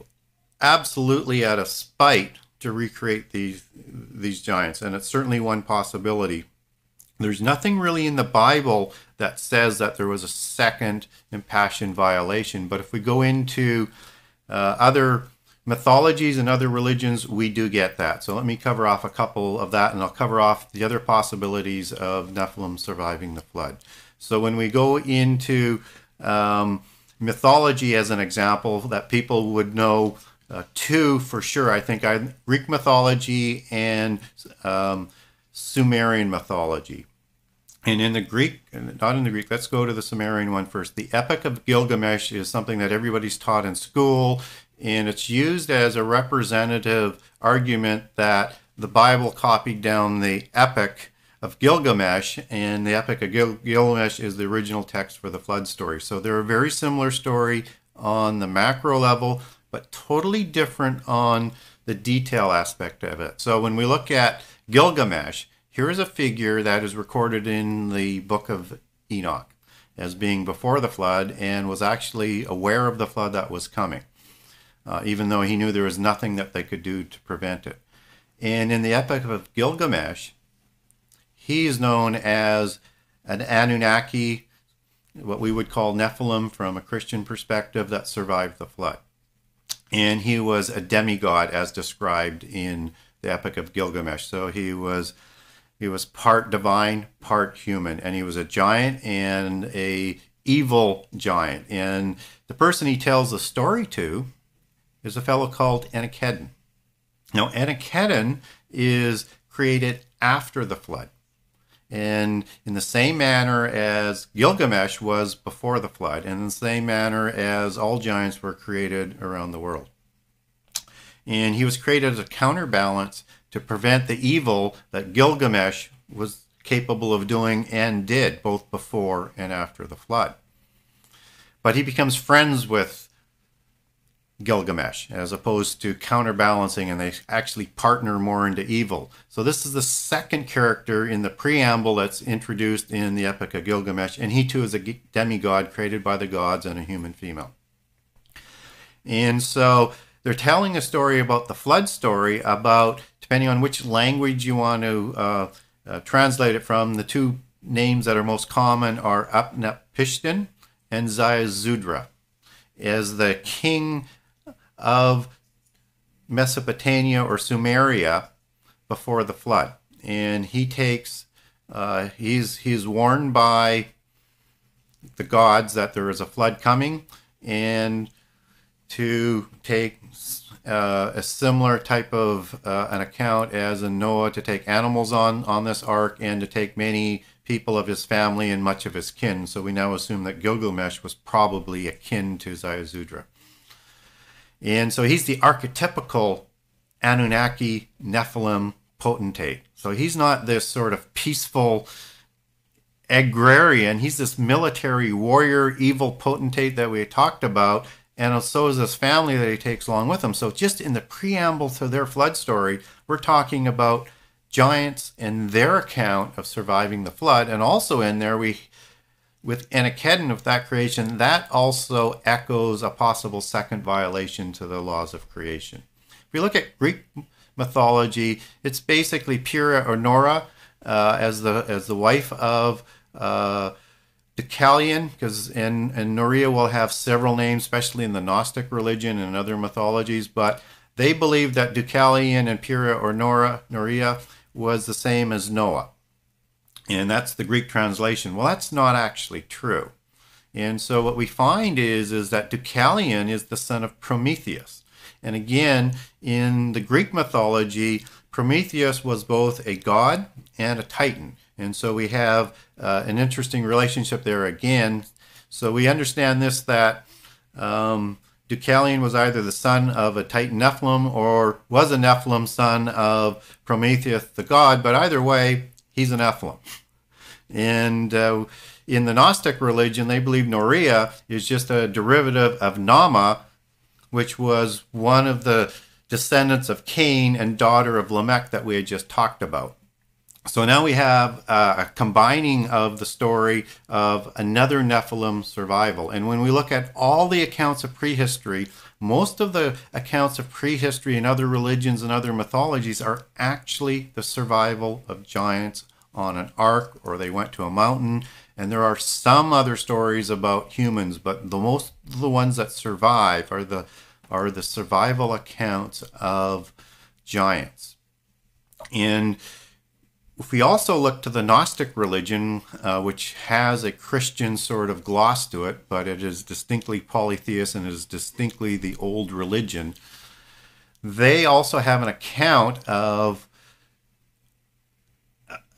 absolutely out of spite to recreate these these giants, and it's certainly one possibility. There's nothing really in the Bible that says that there was a second impassioned violation, but if we go into uh, other mythologies and other religions, we do get that. So let me cover off a couple of that, and I'll cover off the other possibilities of Nephilim surviving the flood. So when we go into um, mythology as an example that people would know uh, two for sure, I think I, Greek mythology and um, Sumerian mythology. And in the Greek, not in the Greek, let's go to the Sumerian one first. The Epic of Gilgamesh is something that everybody's taught in school and it's used as a representative argument that the Bible copied down the Epic of Gilgamesh, and the Epic of Gil- Gilgamesh is the original text for the flood story. So they're a very similar story on the macro level, but totally different on the detail aspect of it. So when we look at Gilgamesh, here is a figure that is recorded in the book of Enoch as being before the flood and was actually aware of the flood that was coming uh, even though he knew there was nothing that they could do to prevent it. And in the Epic of Gilgamesh, he is known as an Anunnaki, what we would call Nephilim from a Christian perspective, that survived the flood. And he was a demigod as described in the Epic of Gilgamesh. So he was he was part divine, part human, and he was a giant and a evil giant. And the person he tells the story to is a fellow called Enkidu. Now, Enkidu is created after the flood. And in the same manner as Gilgamesh was before the flood, and in the same manner as all giants were created around the world. And he was created as a counterbalance to prevent the evil that Gilgamesh was capable of doing and did both before and after the flood. But he becomes friends with Gilgamesh, as opposed to counterbalancing, and they actually partner more into evil. So, this is the second character in the preamble that's introduced in the Epic of Gilgamesh, and he too is a demigod created by the gods and a human female. And so, they're telling a story about the flood story, about depending on which language you want to uh, uh, translate it from, the two names that are most common are Utnapishtim and Ziusudra. As the king of Mesopotamia or Sumeria before the flood. And he takes, uh, he's, he's warned by the gods that there is a flood coming and to take uh, a similar type of uh, an account as in Noah to take animals on on this ark and to take many people of his family and much of his kin. So we now assume that Gilgamesh was probably akin to Ziusudra. And so he's the archetypical Anunnaki Nephilim potentate. So he's not this sort of peaceful agrarian. He's this military warrior, evil potentate that we talked about. And so is this family that he takes along with him. So just in the preamble to their flood story, we're talking about giants and their account of surviving the flood. And also in there, we with Enkidu of that creation, that also echoes a possible second violation to the laws of creation. If we look at Greek mythology, it's basically Pyrrha or Nora uh, as the as the wife of uh, Deucalion, because and and Norea will have several names, especially in the Gnostic religion and other mythologies, but they believe that Deucalion and Pyrrha or Nora Norea was the same as Noah. And that's the Greek translation. Well, that's not actually true. And so what we find is, is that Deucalion is the son of Prometheus. And again, in the Greek mythology, Prometheus was both a god and a titan. And so we have uh, an interesting relationship there again. So we understand this that um, Deucalion was either the son of a Titan Nephilim or was a Nephilim son of Prometheus the god, but either way, he's a Nephilim. And uh, in the Gnostic religion, they believe Norea is just a derivative of Naamah, which was one of the descendants of Cain and daughter of Lamech that we had just talked about. So now we have uh, a combining of the story of another Nephilim survival. And when we look at all the accounts of prehistory, most of the accounts of prehistory and other religions and other mythologies are actually the survival of giants on an ark or they went to a mountain. And there are some other stories about humans, but the most the ones that survive are the are the survival accounts of giants. And if we also look to the Gnostic religion, uh, which has a Christian sort of gloss to it, but it is distinctly polytheist and is distinctly the old religion, they also have an account of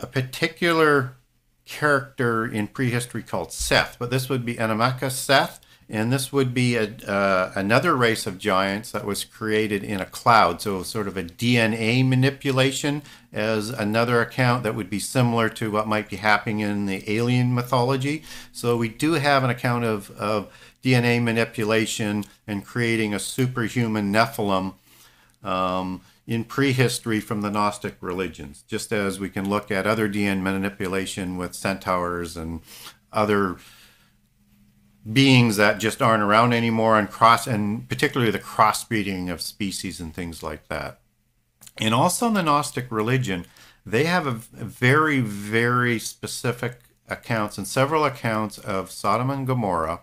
a particular character in prehistory called Seth, but this would be Anamaka Seth, and this would be a, uh, another race of giants that was created in a cloud. So, sort of a DNA manipulation as another account that would be similar to what might be happening in the alien mythology. So, we do have an account of, of DNA manipulation and creating a superhuman Nephilim. Um, in prehistory from the Gnostic religions, just as we can look at other DNA manipulation with centaurs and other beings that just aren't around anymore and cross and particularly the crossbreeding of species and things like that. And also in the gnostic religion they have a, very very specific accounts and several accounts of sodom and gomorrah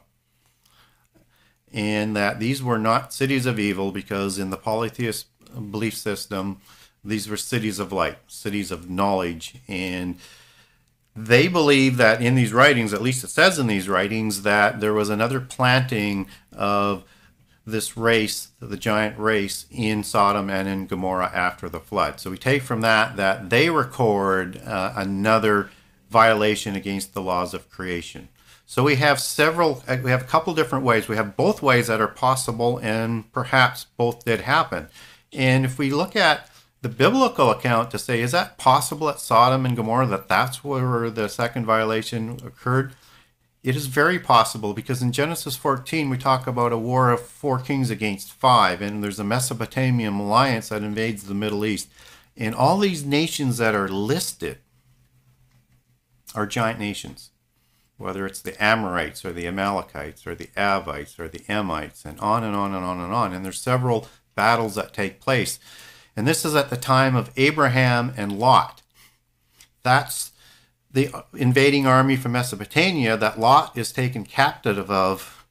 and that these were not cities of evil because in the polytheist belief system these were cities of light cities of knowledge. And they believe that in these writings, at least it says in these writings, that there was another planting of this race, the giant race, in Sodom and in Gomorrah after the flood. So we take from that that they record uh, another violation against the laws of creation. So we have several, uh, we have a couple different ways. We have both ways that are possible, and perhaps both did happen. And if we look at the biblical account to say, is that possible at Sodom and Gomorrah that that's where the second violation occurred? It is very possible because in Genesis 14 we talk about a war of four kings against five, and there's a Mesopotamian alliance that invades the Middle East. And all these nations that are listed are giant nations, whether it's the Amorites or the Amalekites or the Avites or the Emites, and on and on and on and on. And there's several battles that take place. And this is at the time of Abraham and Lot. That's the invading army from Mesopotamia that Lot is taken captive of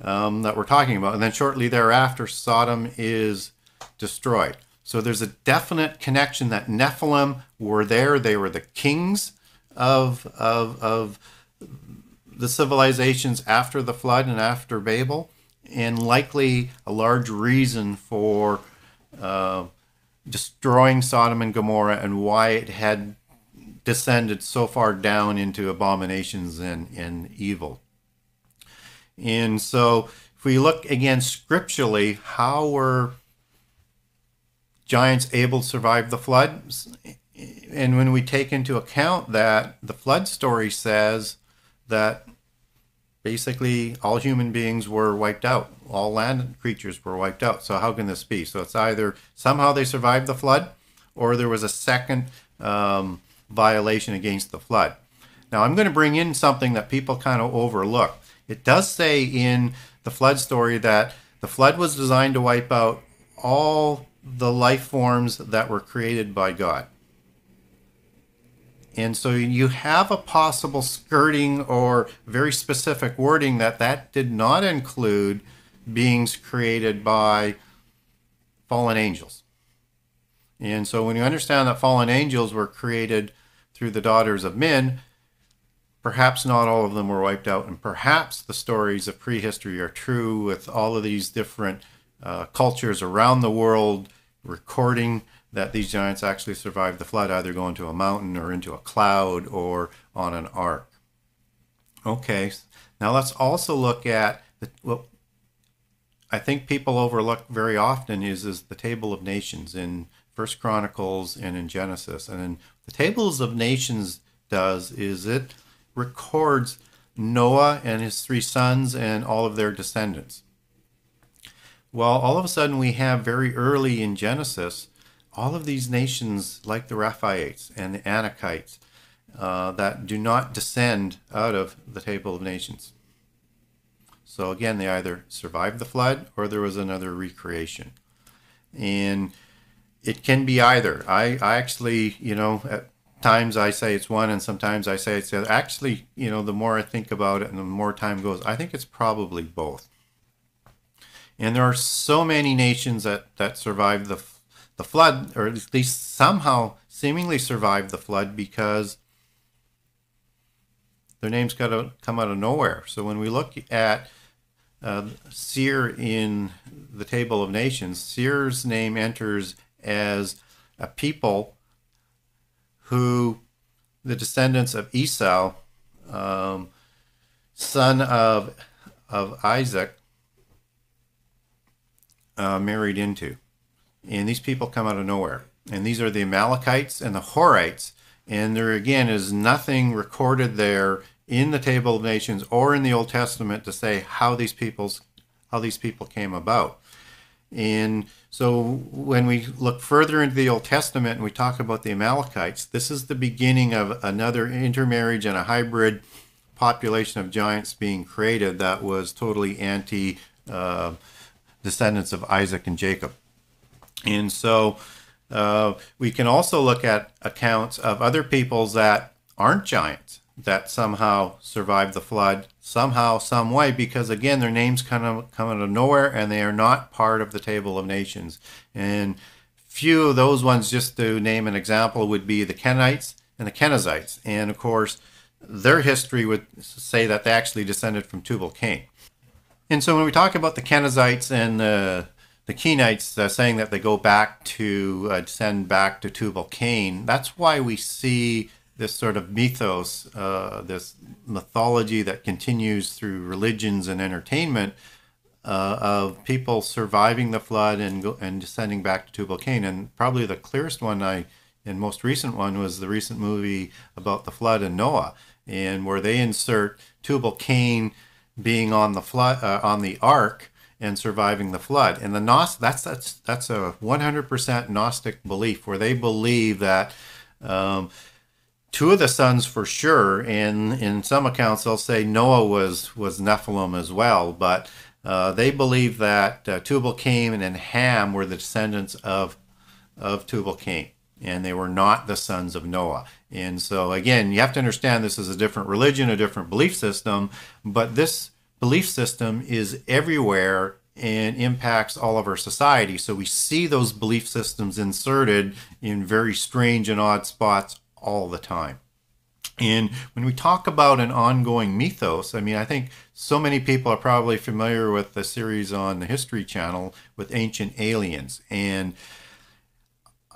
um, that we're talking about. And then shortly thereafter, Sodom is destroyed. So there's a definite connection that Nephilim were there. They were the kings of, of, of the civilizations after the flood and after Babel, and likely a large reason for uh, destroying Sodom and Gomorrah and why it had descended so far down into abominations and, and evil. And so, if we look again scripturally, how were giants able to survive the flood? And when we take into account that the flood story says that basically all human beings were wiped out. All land creatures were wiped out. So how can this be? So it's either somehow they survived the flood, or there was a second um, violation against the flood. Now I'm going to bring in something that people kind of overlook. It does say in the flood story that the flood was designed to wipe out all the life forms that were created by God. And so you have a possible skirting or very specific wording that that did not include beings created by fallen angels. And so when you understand that fallen angels were created through the daughters of men, perhaps not all of them were wiped out, and perhaps the stories of prehistory are true with all of these different uh, cultures around the world recording that these giants actually survived the flood, either going to a mountain or into a cloud or on an ark. Okay, now let's also look at the, what I think people overlook very often is, the table of nations in First Chronicles and in Genesis. And in the tables of nations does is it records Noah and his three sons and all of their descendants. Well, all of a sudden we have very early in Genesis all of these nations like the Rephaites and the Anakites uh, that do not descend out of the table of nations. So again, they either survived the flood or there was another recreation. And it can be either. I, I actually, you know, at times I say it's one and sometimes I say it's the other. Actually, you know, the more I think about it and the more time goes, I think it's probably both. And there are so many nations that, that survived the, the flood, or at least somehow seemingly survived the flood because their names got to come out of nowhere. So when we look at uh, Seir in the Table of Nations, Seir's name enters as a people who, the descendants of Esau, um, son of, of Isaac, uh, married into. And these people come out of nowhere. And these are the Amalekites and the Horites. And there again is nothing recorded there in the table of nations or in the Old Testament to say how these people's how these people came about. And so when we look further into the Old Testament and we talk about the Amalekites, this is the beginning of another intermarriage and a hybrid population of giants being created that was totally anti uh, descendants of Isaac and Jacob. And so uh, we can also look at accounts of other peoples that aren't giants that somehow survived the flood somehow some way because again their names kind of come out of nowhere and they are not part of the table of nations. And few of those ones just to name an example would be the kenites and the kenizzites. And of course their history would say that they actually descended from tubal cain. And so when we talk about the kenizzites and the the Kenites uh, saying that they go back to uh, descend back to Tubal Cain, that's why we see this sort of mythos, uh, this mythology that continues through religions and entertainment uh, of people surviving the flood and and descending back to Tubal Cain. And probably the clearest one I and most recent one was the recent movie about the flood and Noah, and where they insert Tubal Cain being on the flood uh, on the ark and surviving the flood. And the Gnost that's that's that's a 100% Gnostic belief where they believe that. Um, two of the sons for sure. And in some accounts, they'll say Noah was was Nephilim as well. But uh, they believe that uh, Tubal Cain and Ham were the descendants of of Tubal Cain, and they were not the sons of Noah. And so again, you have to understand this is a different religion, a different belief system, but this belief system is everywhere and impacts all of our society. So we see those belief systems inserted in very strange and odd spots all the time. And when we talk about an ongoing mythos, I mean, I think so many people are probably familiar with the series on the History Channel with Ancient Aliens. And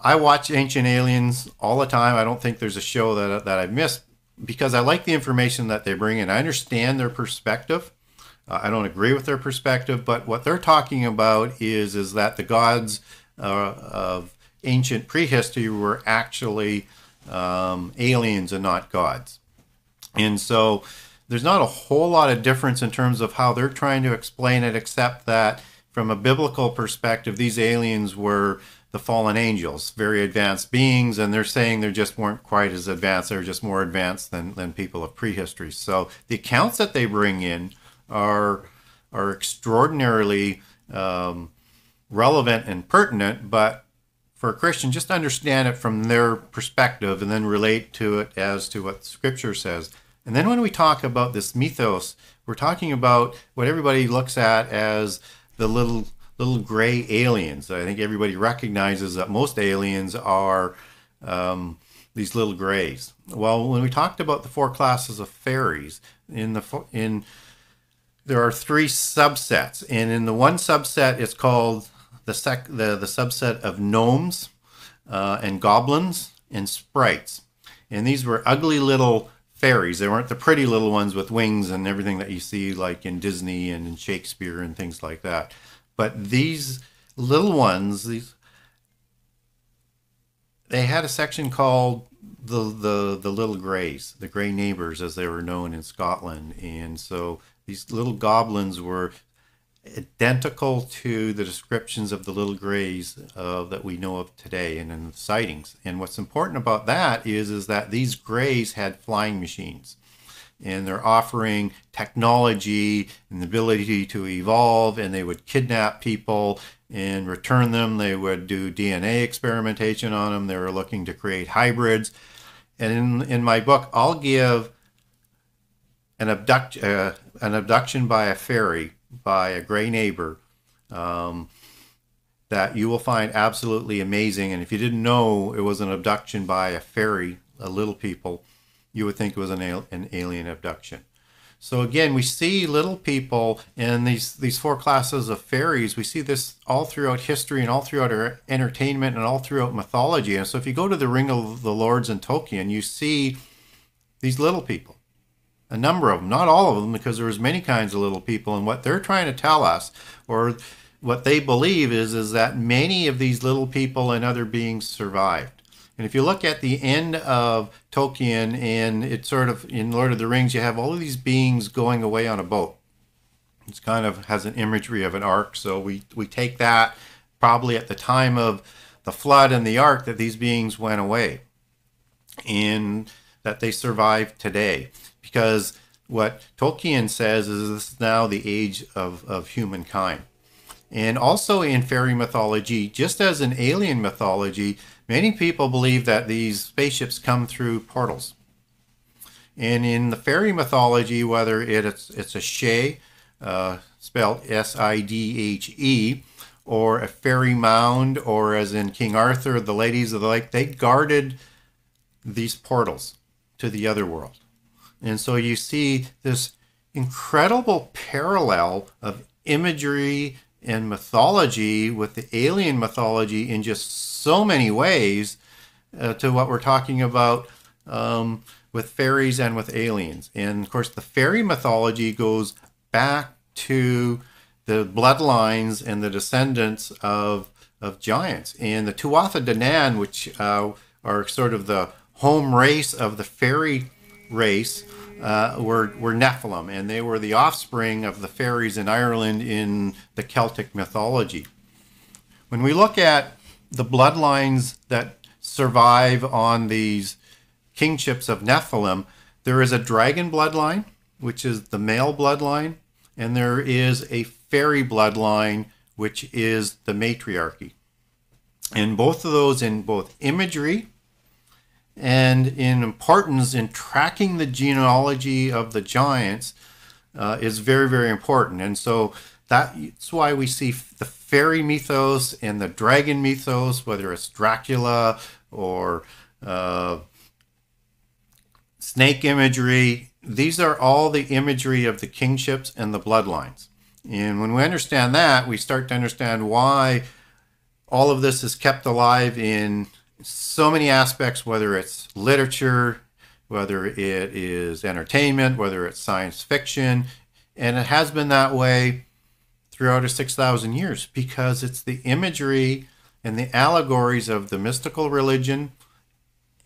I watch Ancient Aliens all the time. I don't think there's a show that, that I've missed because I like the information that they bring in. I understand their perspective. Uh, I don't agree with their perspective, but what they're talking about is, is that the gods uh, of ancient prehistory were actually um, aliens and not gods. And so there's not a whole lot of difference in terms of how they're trying to explain it, except that from a biblical perspective, these aliens were the fallen angels, very advanced beings, and they're saying they just weren't quite as advanced. They're just more advanced than, than people of prehistory. So the accounts that they bring in are are extraordinarily um, relevant and pertinent, but for a Christian, just understand it from their perspective and then relate to it as to what Scripture says. And then when we talk about this mythos, we're talking about what everybody looks at as the little little gray aliens. I think everybody recognizes that most aliens are um, these little grays. Well, when we talked about the four classes of fairies in the in there are three subsets, and in the one subset, it's called the sec the, the subset of gnomes. uh, and goblins and sprites. And these were ugly little fairies. They weren't the pretty little ones with wings and everything that you see like in Disney and in Shakespeare and things like that. But these little ones, these they had a section called the the the little greys, the grey neighbors as they were known in Scotland. And so these little goblins were identical to the descriptions of the little grays uh, that we know of today and in the sightings. And what's important about that is, is that these grays had flying machines and they're offering technology and the ability to evolve and they would kidnap people and return them. They would do DNA experimentation on them. They were looking to create hybrids. And in, in my book, I'll give an, abduct, uh, an abduction by a fairy by a gray neighbor um, that you will find absolutely amazing. And if you didn't know it was an abduction by a fairy, a little people, you would think it was an, al- an alien abduction. So again, we see little people in these these four classes of fairies. We see this all throughout history and all throughout our entertainment and all throughout mythology. And so if you go to the Ring of the Lords in Tolkien, you see these little people a number of them, not all of them, because there's many kinds of little people, and what they're trying to tell us, or what they believe is, is that many of these little people and other beings survived. And if you look at the end of Tolkien, and it's sort of in Lord of the Rings, you have all of these beings going away on a boat. It's kind of has an imagery of an ark, so we we take that probably at the time of the flood and the ark that these beings went away, and that they survived today because what Tolkien says is this is now the age of, of humankind. And also in fairy mythology, just as in alien mythology, many people believe that these spaceships come through portals. And in the fairy mythology, whether it's it's a Shay, uh, spelled S-I-D-H-E, or a fairy mound, or as in King Arthur, the ladies of the lake, they guarded these portals to the other world. And so you see this incredible parallel of imagery and mythology with the alien mythology in just so many ways uh, to what we're talking about um, with fairies and with aliens. And of course, the fairy mythology goes back to the bloodlines and the descendants of, of giants. And the Tuatha De Danann, which uh, are sort of the home race of the fairy race uh, were, were Nephilim, and they were the offspring of the fairies in Ireland in the Celtic mythology. When we look at the bloodlines that survive on these kingships of Nephilim, there is a dragon bloodline, which is the male bloodline, and there is a fairy bloodline, which is the matriarchy. And both of those in both imagery and in importance in tracking the genealogy of the giants uh, is very, very important. And so that's why we see the fairy mythos and the dragon mythos, whether it's Dracula or uh, snake imagery. These are all the imagery of the kingships and the bloodlines. And when we understand that, we start to understand why all of this is kept alive in so many aspects, whether it's literature, whether it is entertainment, whether it's science fiction, and it has been that way throughout our 6,000 years because it's the imagery and the allegories of the mystical religion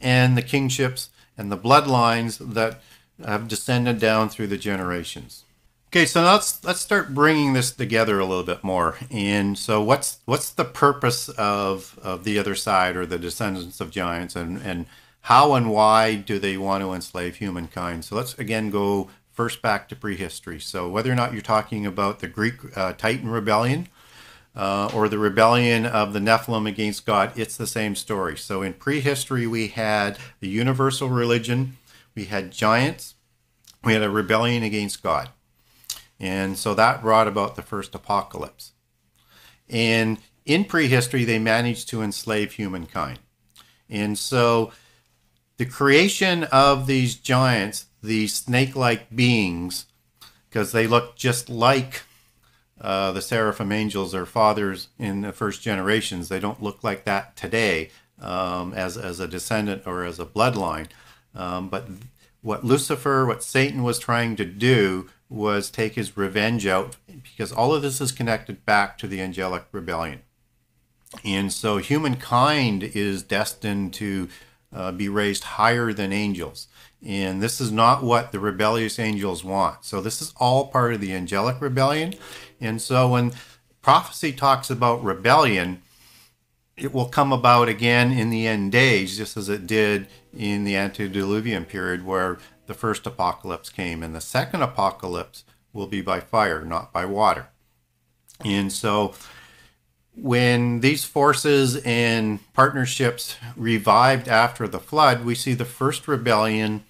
and the kingships and the bloodlines that have descended down through the generations. Okay, so let's let's start bringing this together a little bit more. And so, what's what's the purpose of of the other side or the descendants of giants, and and how and why do they want to enslave humankind? So let's again go first back to prehistory. So whether or not you're talking about the Greek uh, Titan rebellion uh, or the rebellion of the Nephilim against God, it's the same story. So in prehistory, we had the universal religion, we had giants, we had a rebellion against God. And so that brought about the first apocalypse. And in prehistory, they managed to enslave humankind. And so the creation of these giants, these snake like beings, because they look just like uh, the seraphim angels, their fathers in the first generations, they don't look like that today. um, as, as a descendant or as a bloodline. Um, but what Lucifer, what Satan was trying to do was take his revenge out because all of this is connected back to the angelic rebellion. And so humankind is destined to uh, be raised higher than angels. And this is not what the rebellious angels want. So this is all part of the angelic rebellion. And so when prophecy talks about rebellion, it will come about again in the end days, just as it did in the antediluvian period where the first apocalypse came. And the second apocalypse will be by fire, not by water. And so when these forces and partnerships revived after the flood, we see the first rebellion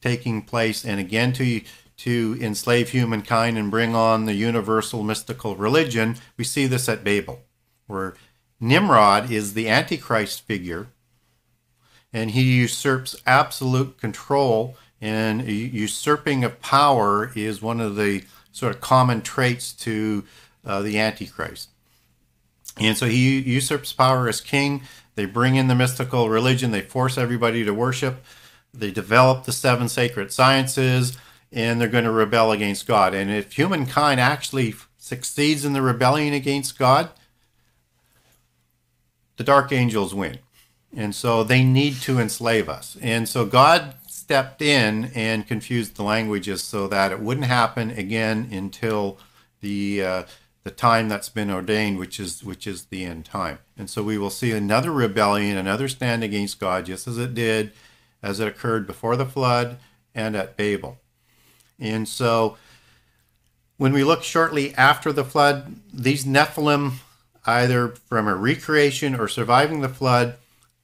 taking place, and again to to enslave humankind and bring on the universal mystical religion. We see this at Babel, where Nimrod is the Antichrist figure, and he usurps absolute control. And usurping of power is one of the sort of common traits to uh, the Antichrist. And so he usurps power as king. They bring in the mystical religion. They force everybody to worship. They develop the seven sacred sciences, and they're going to rebel against God. And if humankind actually succeeds in the rebellion against God, the dark angels win. And so they need to enslave us. And so God stepped in and confused the languages so that it wouldn't happen again until the uh, the time that's been ordained, which is which is the end time. And so we will see another rebellion, another stand against God, just as it did, as it occurred before the flood and at Babel. And so when we look shortly after the flood, these Nephilim, either from a recreation or surviving the flood,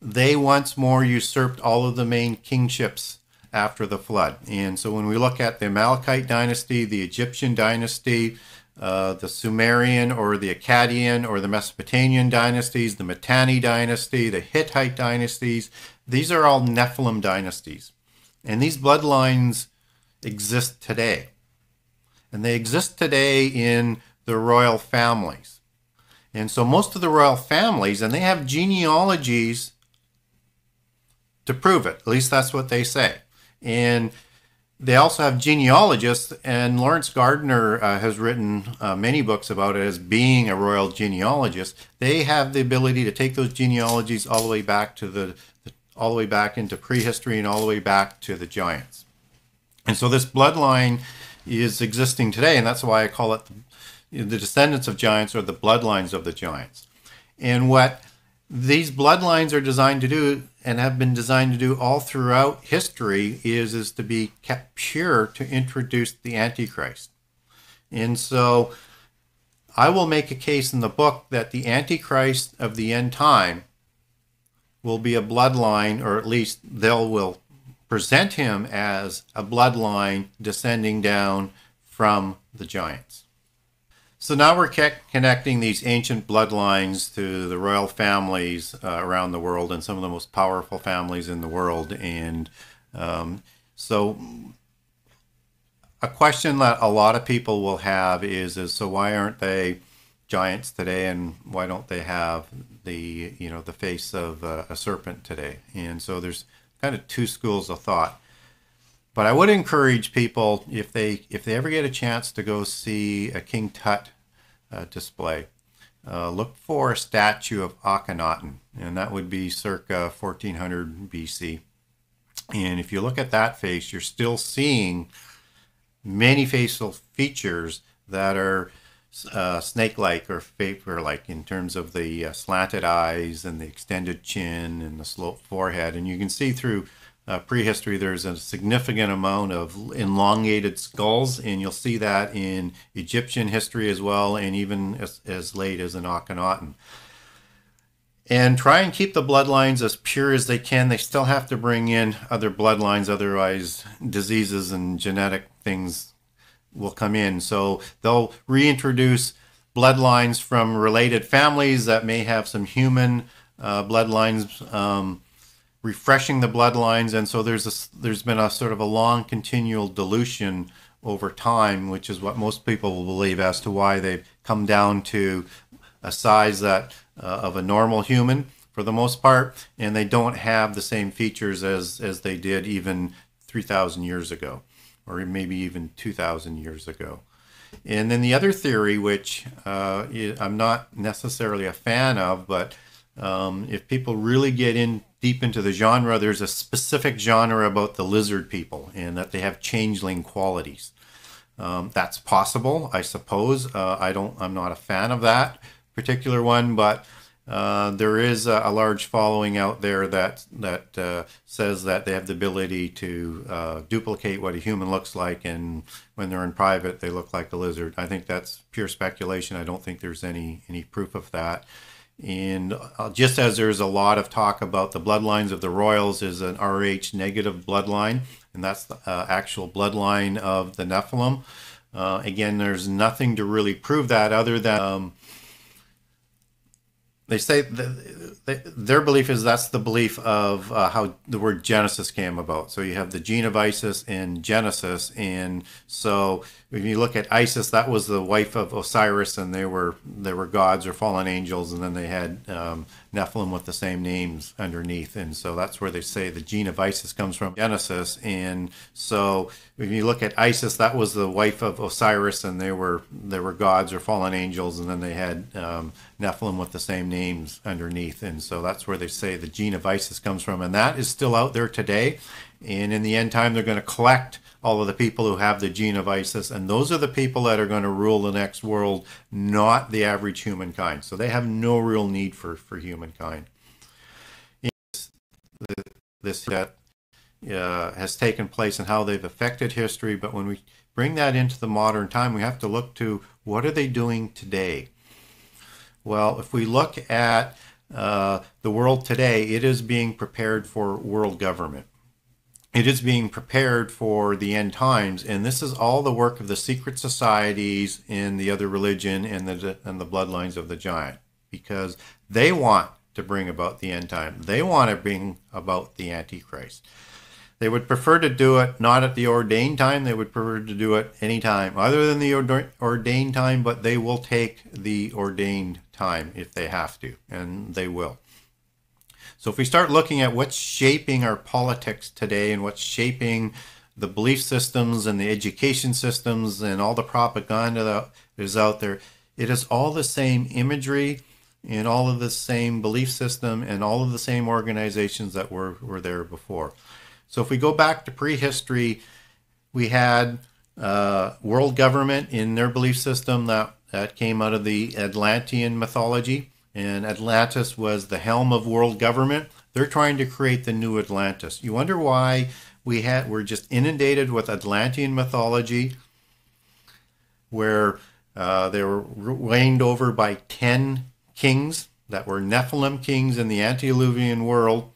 they once more usurped all of the main kingships after the flood. And so when we look at the Amalekite dynasty, the Egyptian dynasty, uh, the Sumerian or the Akkadian or the Mesopotamian dynasties, the Mitanni dynasty, the Hittite dynasties. These are all Nephilim dynasties. And these bloodlines exist today. And they exist today in the royal families. And so most of the royal families, and they have genealogies to prove it. At least that's what they say. And they also have genealogists, and Laurence Gardner uh, has written uh, many books about it as being a royal genealogist. They have the ability to take those genealogies all the way back to the, the all the way back into prehistory and all the way back to the giants. And so this bloodline is existing today, and that's why I call it the, the descendants of giants or the bloodlines of the giants. And what these bloodlines are designed to do and have been designed to do all throughout history is is to be kept pure to introduce the antichrist. And so i will make a case in the book that the antichrist of the end time will be a bloodline or at least they'll will present him as a bloodline descending down from the giants so now we're connecting these ancient bloodlines to the royal families uh, around the world and some of the most powerful families in the world. And um, so a question that a lot of people will have is, is so why aren't they giants today and why don't they have the, you know, the face of a serpent today? And so there's kind of two schools of thought. But I would encourage people if they if they ever get a chance to go see a King Tut uh, display. Uh, look for a statue of Akhenaten, and that would be circa 1400 BC. And if you look at that face, you're still seeing many facial features that are uh, snake-like or favor-like in terms of the uh, slanted eyes and the extended chin and the sloped forehead. And you can see through uh, prehistory, there's a significant amount of elongated skulls, and you'll see that in Egyptian history as well, and even as, as late as in Akhenaten. And try and keep the bloodlines as pure as they can. They still have to bring in other bloodlines, otherwise, diseases and genetic things will come in. So they'll reintroduce bloodlines from related families that may have some human uh, bloodlines. Um, refreshing the bloodlines, and so there's a, there's been a sort of a long continual dilution over time, which is what most people will believe as to why they've come down to a size that uh, of a normal human for the most part, and they don't have the same features as, as they did even 3,000 years ago, or maybe even 2,000 years ago. And then the other theory, which uh, I'm not necessarily a fan of, but um, if people really get in deep into the genre, there's a specific genre about the lizard people and that they have changeling qualities. Um, that's possible, I suppose. Uh, I don't. I'm not a fan of that particular one, but uh, there is a, a, large following out there that that uh, says that they have the ability to uh, duplicate what a human looks like, and when they're in private, they look like a lizard. I think that's pure speculation. I don't think there's any any proof of that. And uh, just as there's a lot of talk about the bloodlines of the royals is an Rh negative bloodline, and that's the uh, actual bloodline of the Nephilim. again, there's nothing to really prove that other than um, they say the, their belief is that's the belief of uh, how the word Genesis came about. So you have the gene of Isis in Genesis, and so when you look at Isis, that was the wife of Osiris, and they were they were gods or fallen angels, and then they had um, Nephilim with the same names underneath, and so that's where they say the gene of Isis comes from Genesis, and so when you look at Isis, that was the wife of Osiris, and they were they were gods or fallen angels, and then they had um, Nephilim with the same names underneath, and so that's where they say the gene of Isis comes from, and that is still out there today, and in the end time, they're going to collect all of the people who have the gene of Isis, and those are the people that are going to rule the next world, not the average humankind. So they have no real need for, for humankind. This, this that uh, has taken place and how they've affected history, but when we bring that into the modern time, we have to look to what are they doing today? Well, if we look at uh, the world today, it is being prepared for world government it is being prepared for the end times and this is all the work of the secret societies in the other religion and the and the bloodlines of the giant because they want to bring about the end time. They want to bring about the antichrist. They would prefer to do it not at the ordained time. They would prefer to do it any time other than the ordained time but they will take the ordained time if they have to and they will so if we start looking at what's shaping our politics today and what's shaping the belief systems and the education systems and all the propaganda that is out there, it is all the same imagery and all of the same belief system and all of the same organizations that were, were there before. So if we go back to prehistory, we had uh, world government in their belief system that, that came out of the Atlantean mythology and Atlantis was the helm of world government. They're trying to create the new Atlantis. You wonder why we had we're just inundated with Atlantean mythology, where uh, they were reigned over by ten kings that were Nephilim kings in the antediluvian world,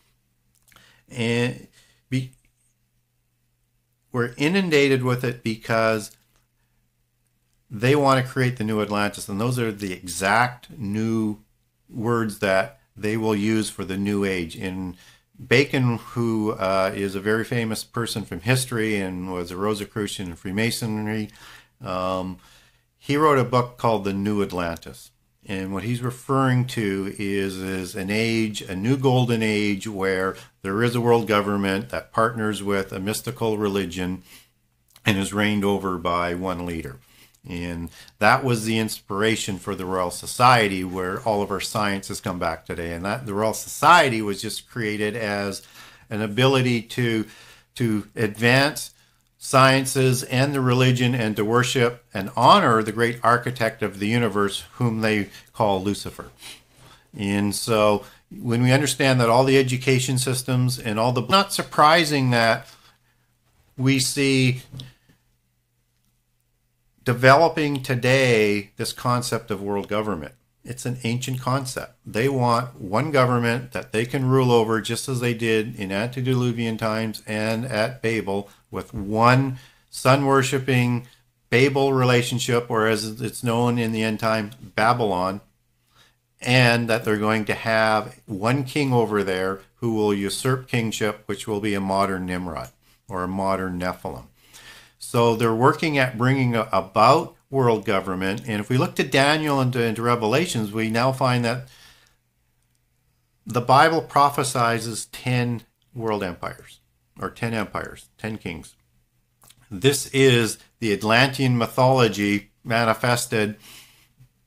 and be, we're inundated with it because they want to create the new Atlantis, and those are the exact new words that they will use for the New Age. In Bacon, who uh, is a very famous person from history and was a Rosicrucian in Freemasonry, um, he wrote a book called The New Atlantis. And what he's referring to is, is an age, a new golden age, where there is a world government that partners with a mystical religion and is reigned over by one leader. And that was the inspiration for the Royal Society, where all of our science has come back today. And that the Royal Society was just created as an ability to to advance sciences and the religion and to worship and honor the great architect of the universe, whom they call Lucifer. And so when we understand that all the education systems and all the not surprising that we see developing today this concept of world government. It's an ancient concept. They want one government that they can rule over just as they did in antediluvian times and at Babel with one sun worshiping Babel relationship, or as it's known in the end times, Babylon, and that they're going to have one king over there who will usurp kingship, which will be a modern Nimrod or a modern Nephilim. So they're working at bringing about world government. And if we look to Daniel and to, Revelations, we now find that the Bible prophesizes 10 world empires or 10 empires, 10 kings. This is the Atlantean mythology manifested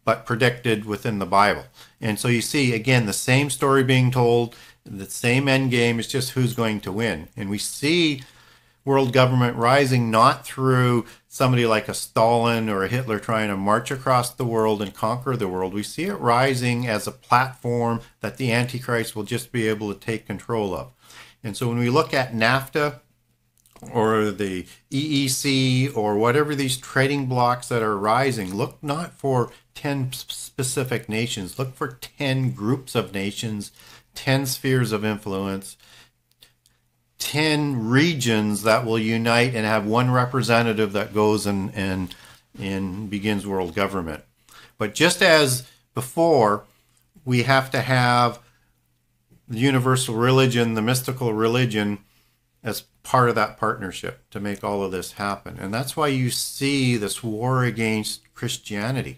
but predicted within the Bible. And so you see, again, the same story being told, the same end game, it's just who's going to win. And we see world government rising not through somebody like a Stalin or a Hitler trying to march across the world and conquer the world. We see it rising as a platform that the Antichrist will just be able to take control of. And so when we look at NAFTA or the EEC or whatever these trading blocks that are rising, look not for 10 specific nations, look for 10 groups of nations, 10 spheres of influence, 10 regions that will unite and have one representative that goes and, and, and begins world government. But just as before, we have to have the universal religion, the mystical religion, as part of that partnership to make all of this happen. And that's why you see this war against Christianity,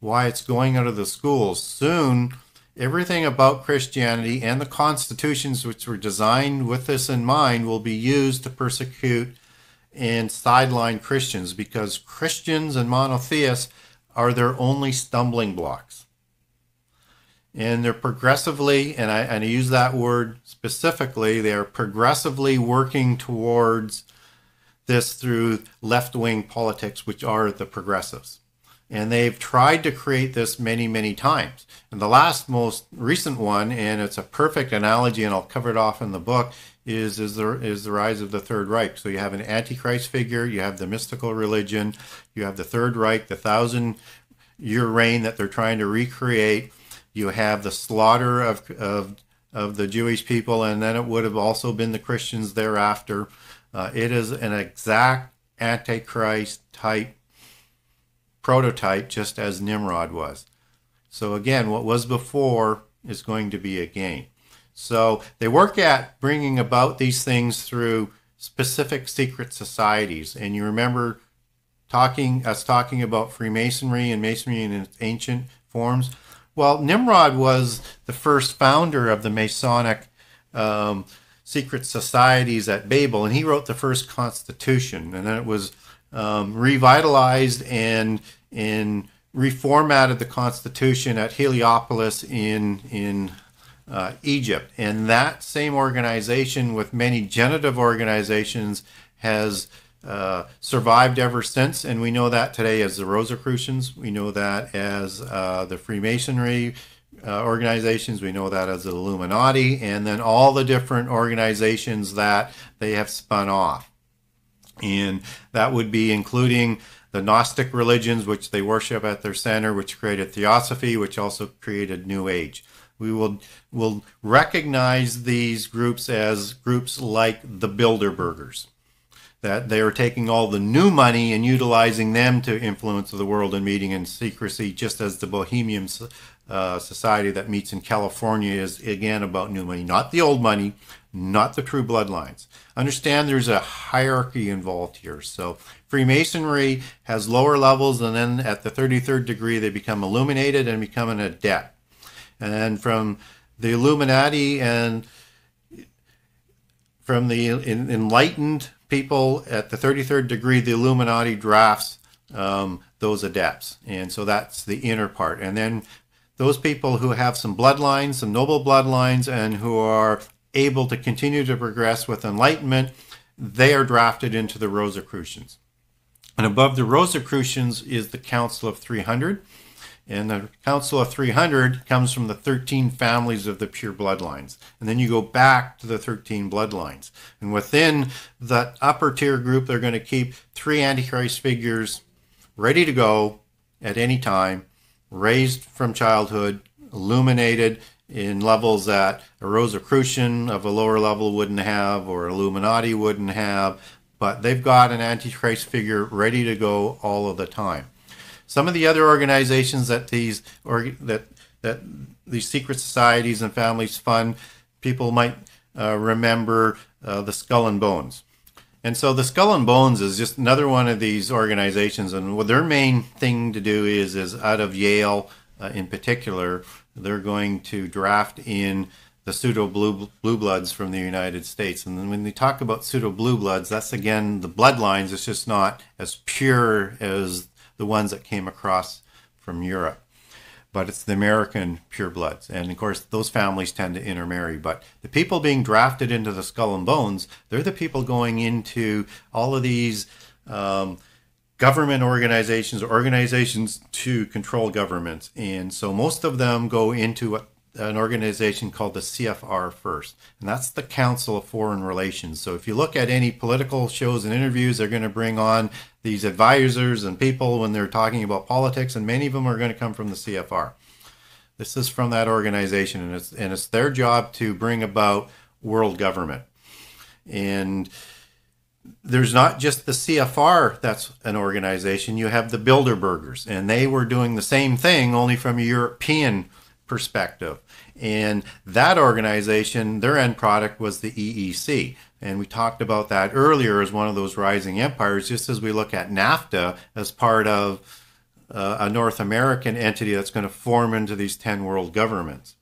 why it's going out of the schools. Soon, everything about Christianity and the constitutions which were designed with this in mind will be used to persecute and sideline Christians because Christians and monotheists are their only stumbling blocks and they're progressively, and I, and I use that word specifically, they are progressively working towards this through left wing politics, which are the progressives. And they've tried to create this many, many times. And the last most recent one, and it's a perfect analogy, and I'll cover it off in the book, is is the is the rise of the Third Reich. So you have an Antichrist figure, you have the mystical religion, you have the Third Reich, the thousand year reign that they're trying to recreate you have the slaughter of, of, of the Jewish people, and then it would have also been the Christians thereafter. Uh, it is an exact Antichrist type prototype, just as Nimrod was. So, again, what was before is going to be again. So, they work at bringing about these things through specific secret societies. And you remember talking us talking about Freemasonry and Masonry in its ancient forms. Well, Nimrod was the first founder of the Masonic um, secret societies at Babel, and he wrote the first constitution, and then it was um, revitalized and and reformatted the constitution at Heliopolis in in uh, Egypt, and that same organization with many genitive organizations has uh, survived ever since, and we know that today as the Rosicrucians. We know that as uh, the Freemasonry uh, organizations. We know that as the Illuminati, and then all the different organizations that they have spun off. And that would be including the Gnostic religions, which they worship at their center, which created Theosophy, which also created New Age. We will will recognize these groups as groups like the Bilderbergers that they are taking all the new money and utilizing them to influence the world and meeting in secrecy, just as the Bohemian uh, society that meets in California is again about new money, not the old money, not the true bloodlines. Understand there's a hierarchy involved here. So Freemasonry has lower levels, and then at the 33rd degree, they become illuminated and become an adept. And from the Illuminati and from the enlightened people at the 33rd degree, the Illuminati drafts um, those adepts. And so that's the inner part. And then those people who have some bloodlines, some noble bloodlines, and who are able to continue to progress with enlightenment, they are drafted into the Rosicrucians. And above the Rosicrucians is the Council of 300. And the Council of 300 comes from the 13 families of the pure bloodlines. And then you go back to the 13 bloodlines. And within that upper tier group, they're going to keep three Antichrist figures ready to go at any time, raised from childhood, illuminated in levels that a Rosicrucian of a lower level wouldn't have or Illuminati wouldn't have. But they've got an Antichrist figure ready to go all of the time. Some of the other organizations that these or that that these secret societies and families fund, people might uh, remember uh, the Skull and Bones. And so the Skull and Bones is just another one of these organizations, and what their main thing to do is is out of Yale, uh, in particular, they're going to draft in the pseudo blue blue bloods from the United States. And then when they talk about pseudo blue bloods, that's again the bloodlines. It's just not as pure as the ones that came across from Europe. But it's the American purebloods. And of course, those families tend to intermarry. But the people being drafted into the skull and bones, they're the people going into all of these um, government organizations, organizations to control governments. And so most of them go into an organization called the CFR first, and that's the Council of Foreign Relations. So if you look at any political shows and interviews, they're going to bring on these advisors and people when they're talking about politics, and many of them are going to come from the CFR. This is from that organization, and it's and it's their job to bring about world government. And there's not just the CFR that's an organization. You have the Bilderbergers, and they were doing the same thing, only from a European perspective. And that organization, their end product was the EEC. And we talked about that earlier as one of those rising empires, just as we look at NAFTA as part of uh, a North American entity that's going to form into these 10 world governments.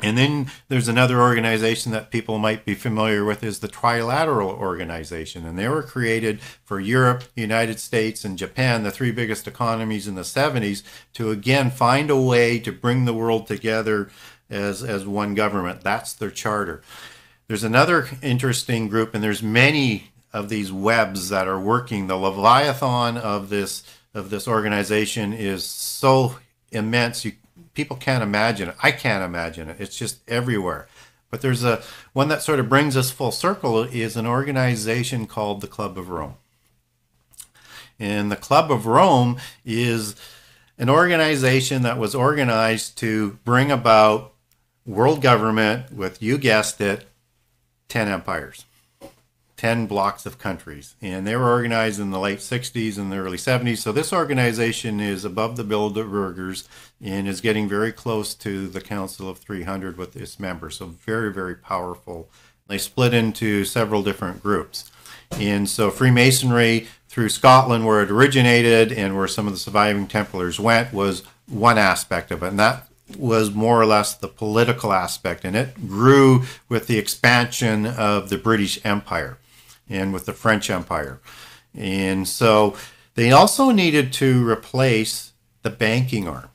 And then there's another organization that people might be familiar with is the Trilateral Organization. And they were created for Europe, United States, and Japan, the three biggest economies in the 70s, to again find a way to bring the world together as, as one government. That's their charter. There's another interesting group, and there's many of these webs that are working. The Leviathan of this of this organization is so immense. You people can't imagine it. I can't imagine it. It's just everywhere. But there's a one that sort of brings us full circle is an organization called the Club of Rome. And the Club of Rome is an organization that was organized to bring about world government with, you guessed it, 10 empires. 10 blocks of countries. And they were organized in the late 60s and the early 70s. So this organization is above the Bilderbergers and is getting very close to the Council of 300 with its members. So very, very powerful. They split into several different groups. And so Freemasonry through Scotland, where it originated and where some of the surviving Templars went, was one aspect of it. And that was more or less the political aspect. And it grew with the expansion of the British Empire and with the French Empire. And so they also needed to replace the banking arm.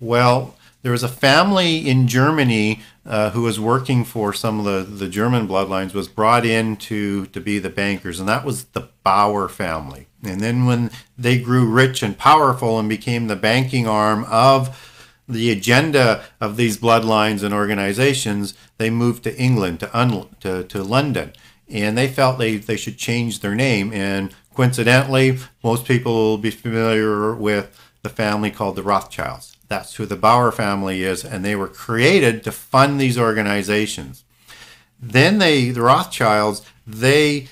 Well, there was a family in Germany uh, who was working for some of the, the German bloodlines was brought in to, to be the bankers, and that was the Bauer family. And then when they grew rich and powerful and became the banking arm of the agenda of these bloodlines and organizations, they moved to England, to, Un- to, to London and they felt they, they should change their name. And coincidentally, most people will be familiar with the family called the Rothschilds. That's who the Bauer family is, and they were created to fund these organizations. Then they, the Rothschilds, they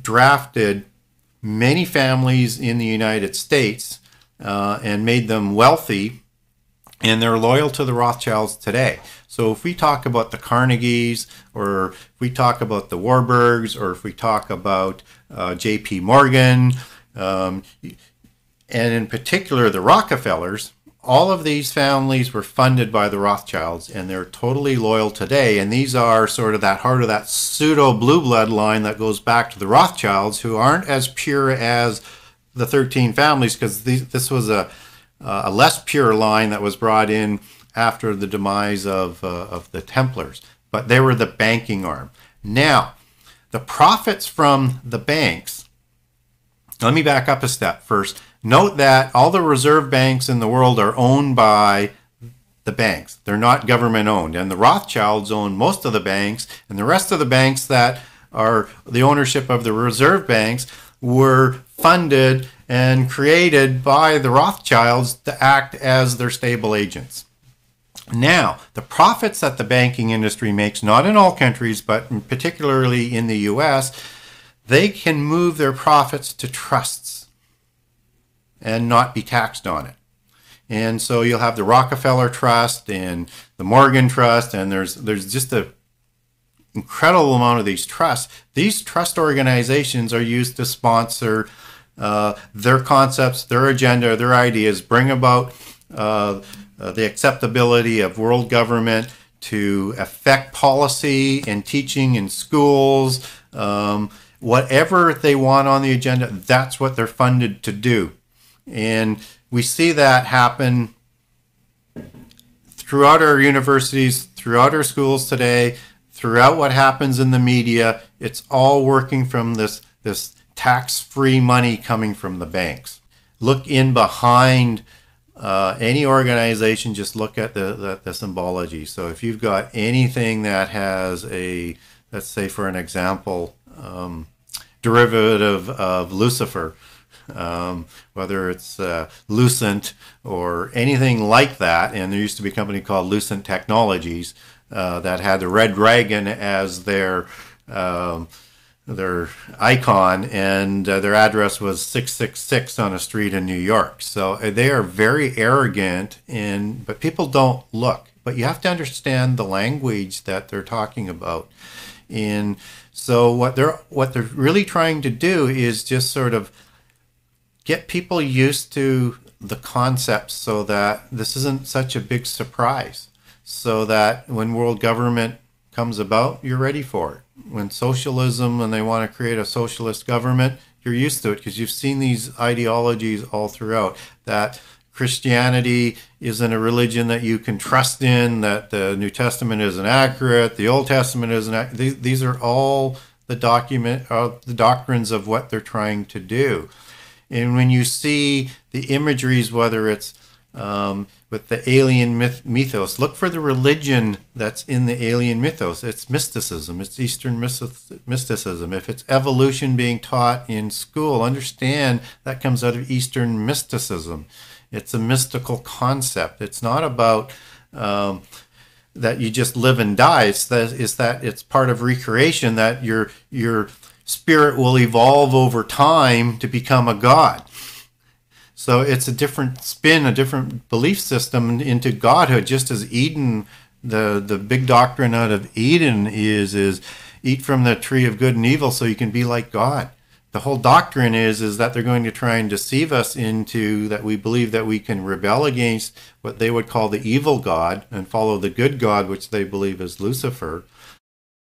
drafted many families in the United States uh, and made them wealthy, and they're loyal to the Rothschilds today. So if we talk about the Carnegies, or if we talk about the Warburgs, or if we talk about uh, J.P. Morgan, um, and in particular the Rockefellers, all of these families were funded by the Rothschilds, and they're totally loyal today. And these are sort of that heart of that pseudo blue blood line that goes back to the Rothschilds, who aren't as pure as the 13 families, because this was a, a less pure line that was brought in after the demise of, uh, of the Templars, but they were the banking arm. Now, the profits from the banks, let me back up a step first. Note that all the reserve banks in the world are owned by the banks. They're not government owned. And the Rothschilds own most of the banks, and the rest of the banks that are the ownership of the reserve banks were funded and created by the Rothschilds to act as their stable agents. Now, the profits that the banking industry makes, not in all countries, but particularly in the US, they can move their profits to trusts and not be taxed on it. And so you'll have the Rockefeller Trust and the Morgan Trust, and there's there's just a incredible amount of these trusts. These trust organizations are used to sponsor uh, their concepts, their agenda, their ideas, bring about uh, uh, the acceptability of world government to affect policy and teaching in schools. Um, whatever they want on the agenda, that's what they're funded to do. And we see that happen throughout our universities, throughout our schools today, throughout what happens in the media. It's all working from this, this tax free money coming from the banks. Look in behind uh, any organization, just look at the, the, the, symbology. So if you've got anything that has a, let's say for an example, um, derivative of Lucifer, um, whether it's uh, Lucent or anything like that, and there used to be a company called Lucent Technologies uh, that had the red dragon as their um, their icon, and uh, their address was 666 on a street in New York. So uh, they are very arrogant, in, but people don't look. But you have to understand the language that they're talking about. And so what they're what they're really trying to do is just sort of get people used to the concepts so that this isn't such a big surprise. So that when world government comes about, you're ready for it when socialism and they want to create a socialist government, you're used to it because you've seen these ideologies all throughout that Christianity isn't a religion that you can trust in, that the New Testament isn't accurate, the Old Testament isn't these, these are all the document uh, the doctrines of what they're trying to do. And when you see the imageries, whether it's um, with the alien myth- mythos. Look for the religion that's in the alien mythos. It's mysticism, it's Eastern mysticism. If it's evolution being taught in school, understand that comes out of Eastern mysticism. It's a mystical concept. It's not about um, that you just live and die. It's that, it's that it's part of recreation that your your spirit will evolve over time to become a god so it's a different spin, a different belief system into godhood, just as Eden, the, the big doctrine out of Eden is, is eat from the tree of good and evil so you can be like God. The whole doctrine is, is that they're going to try and deceive us into that we believe that we can rebel against what they would call the evil God and follow the good God, which they believe is Lucifer.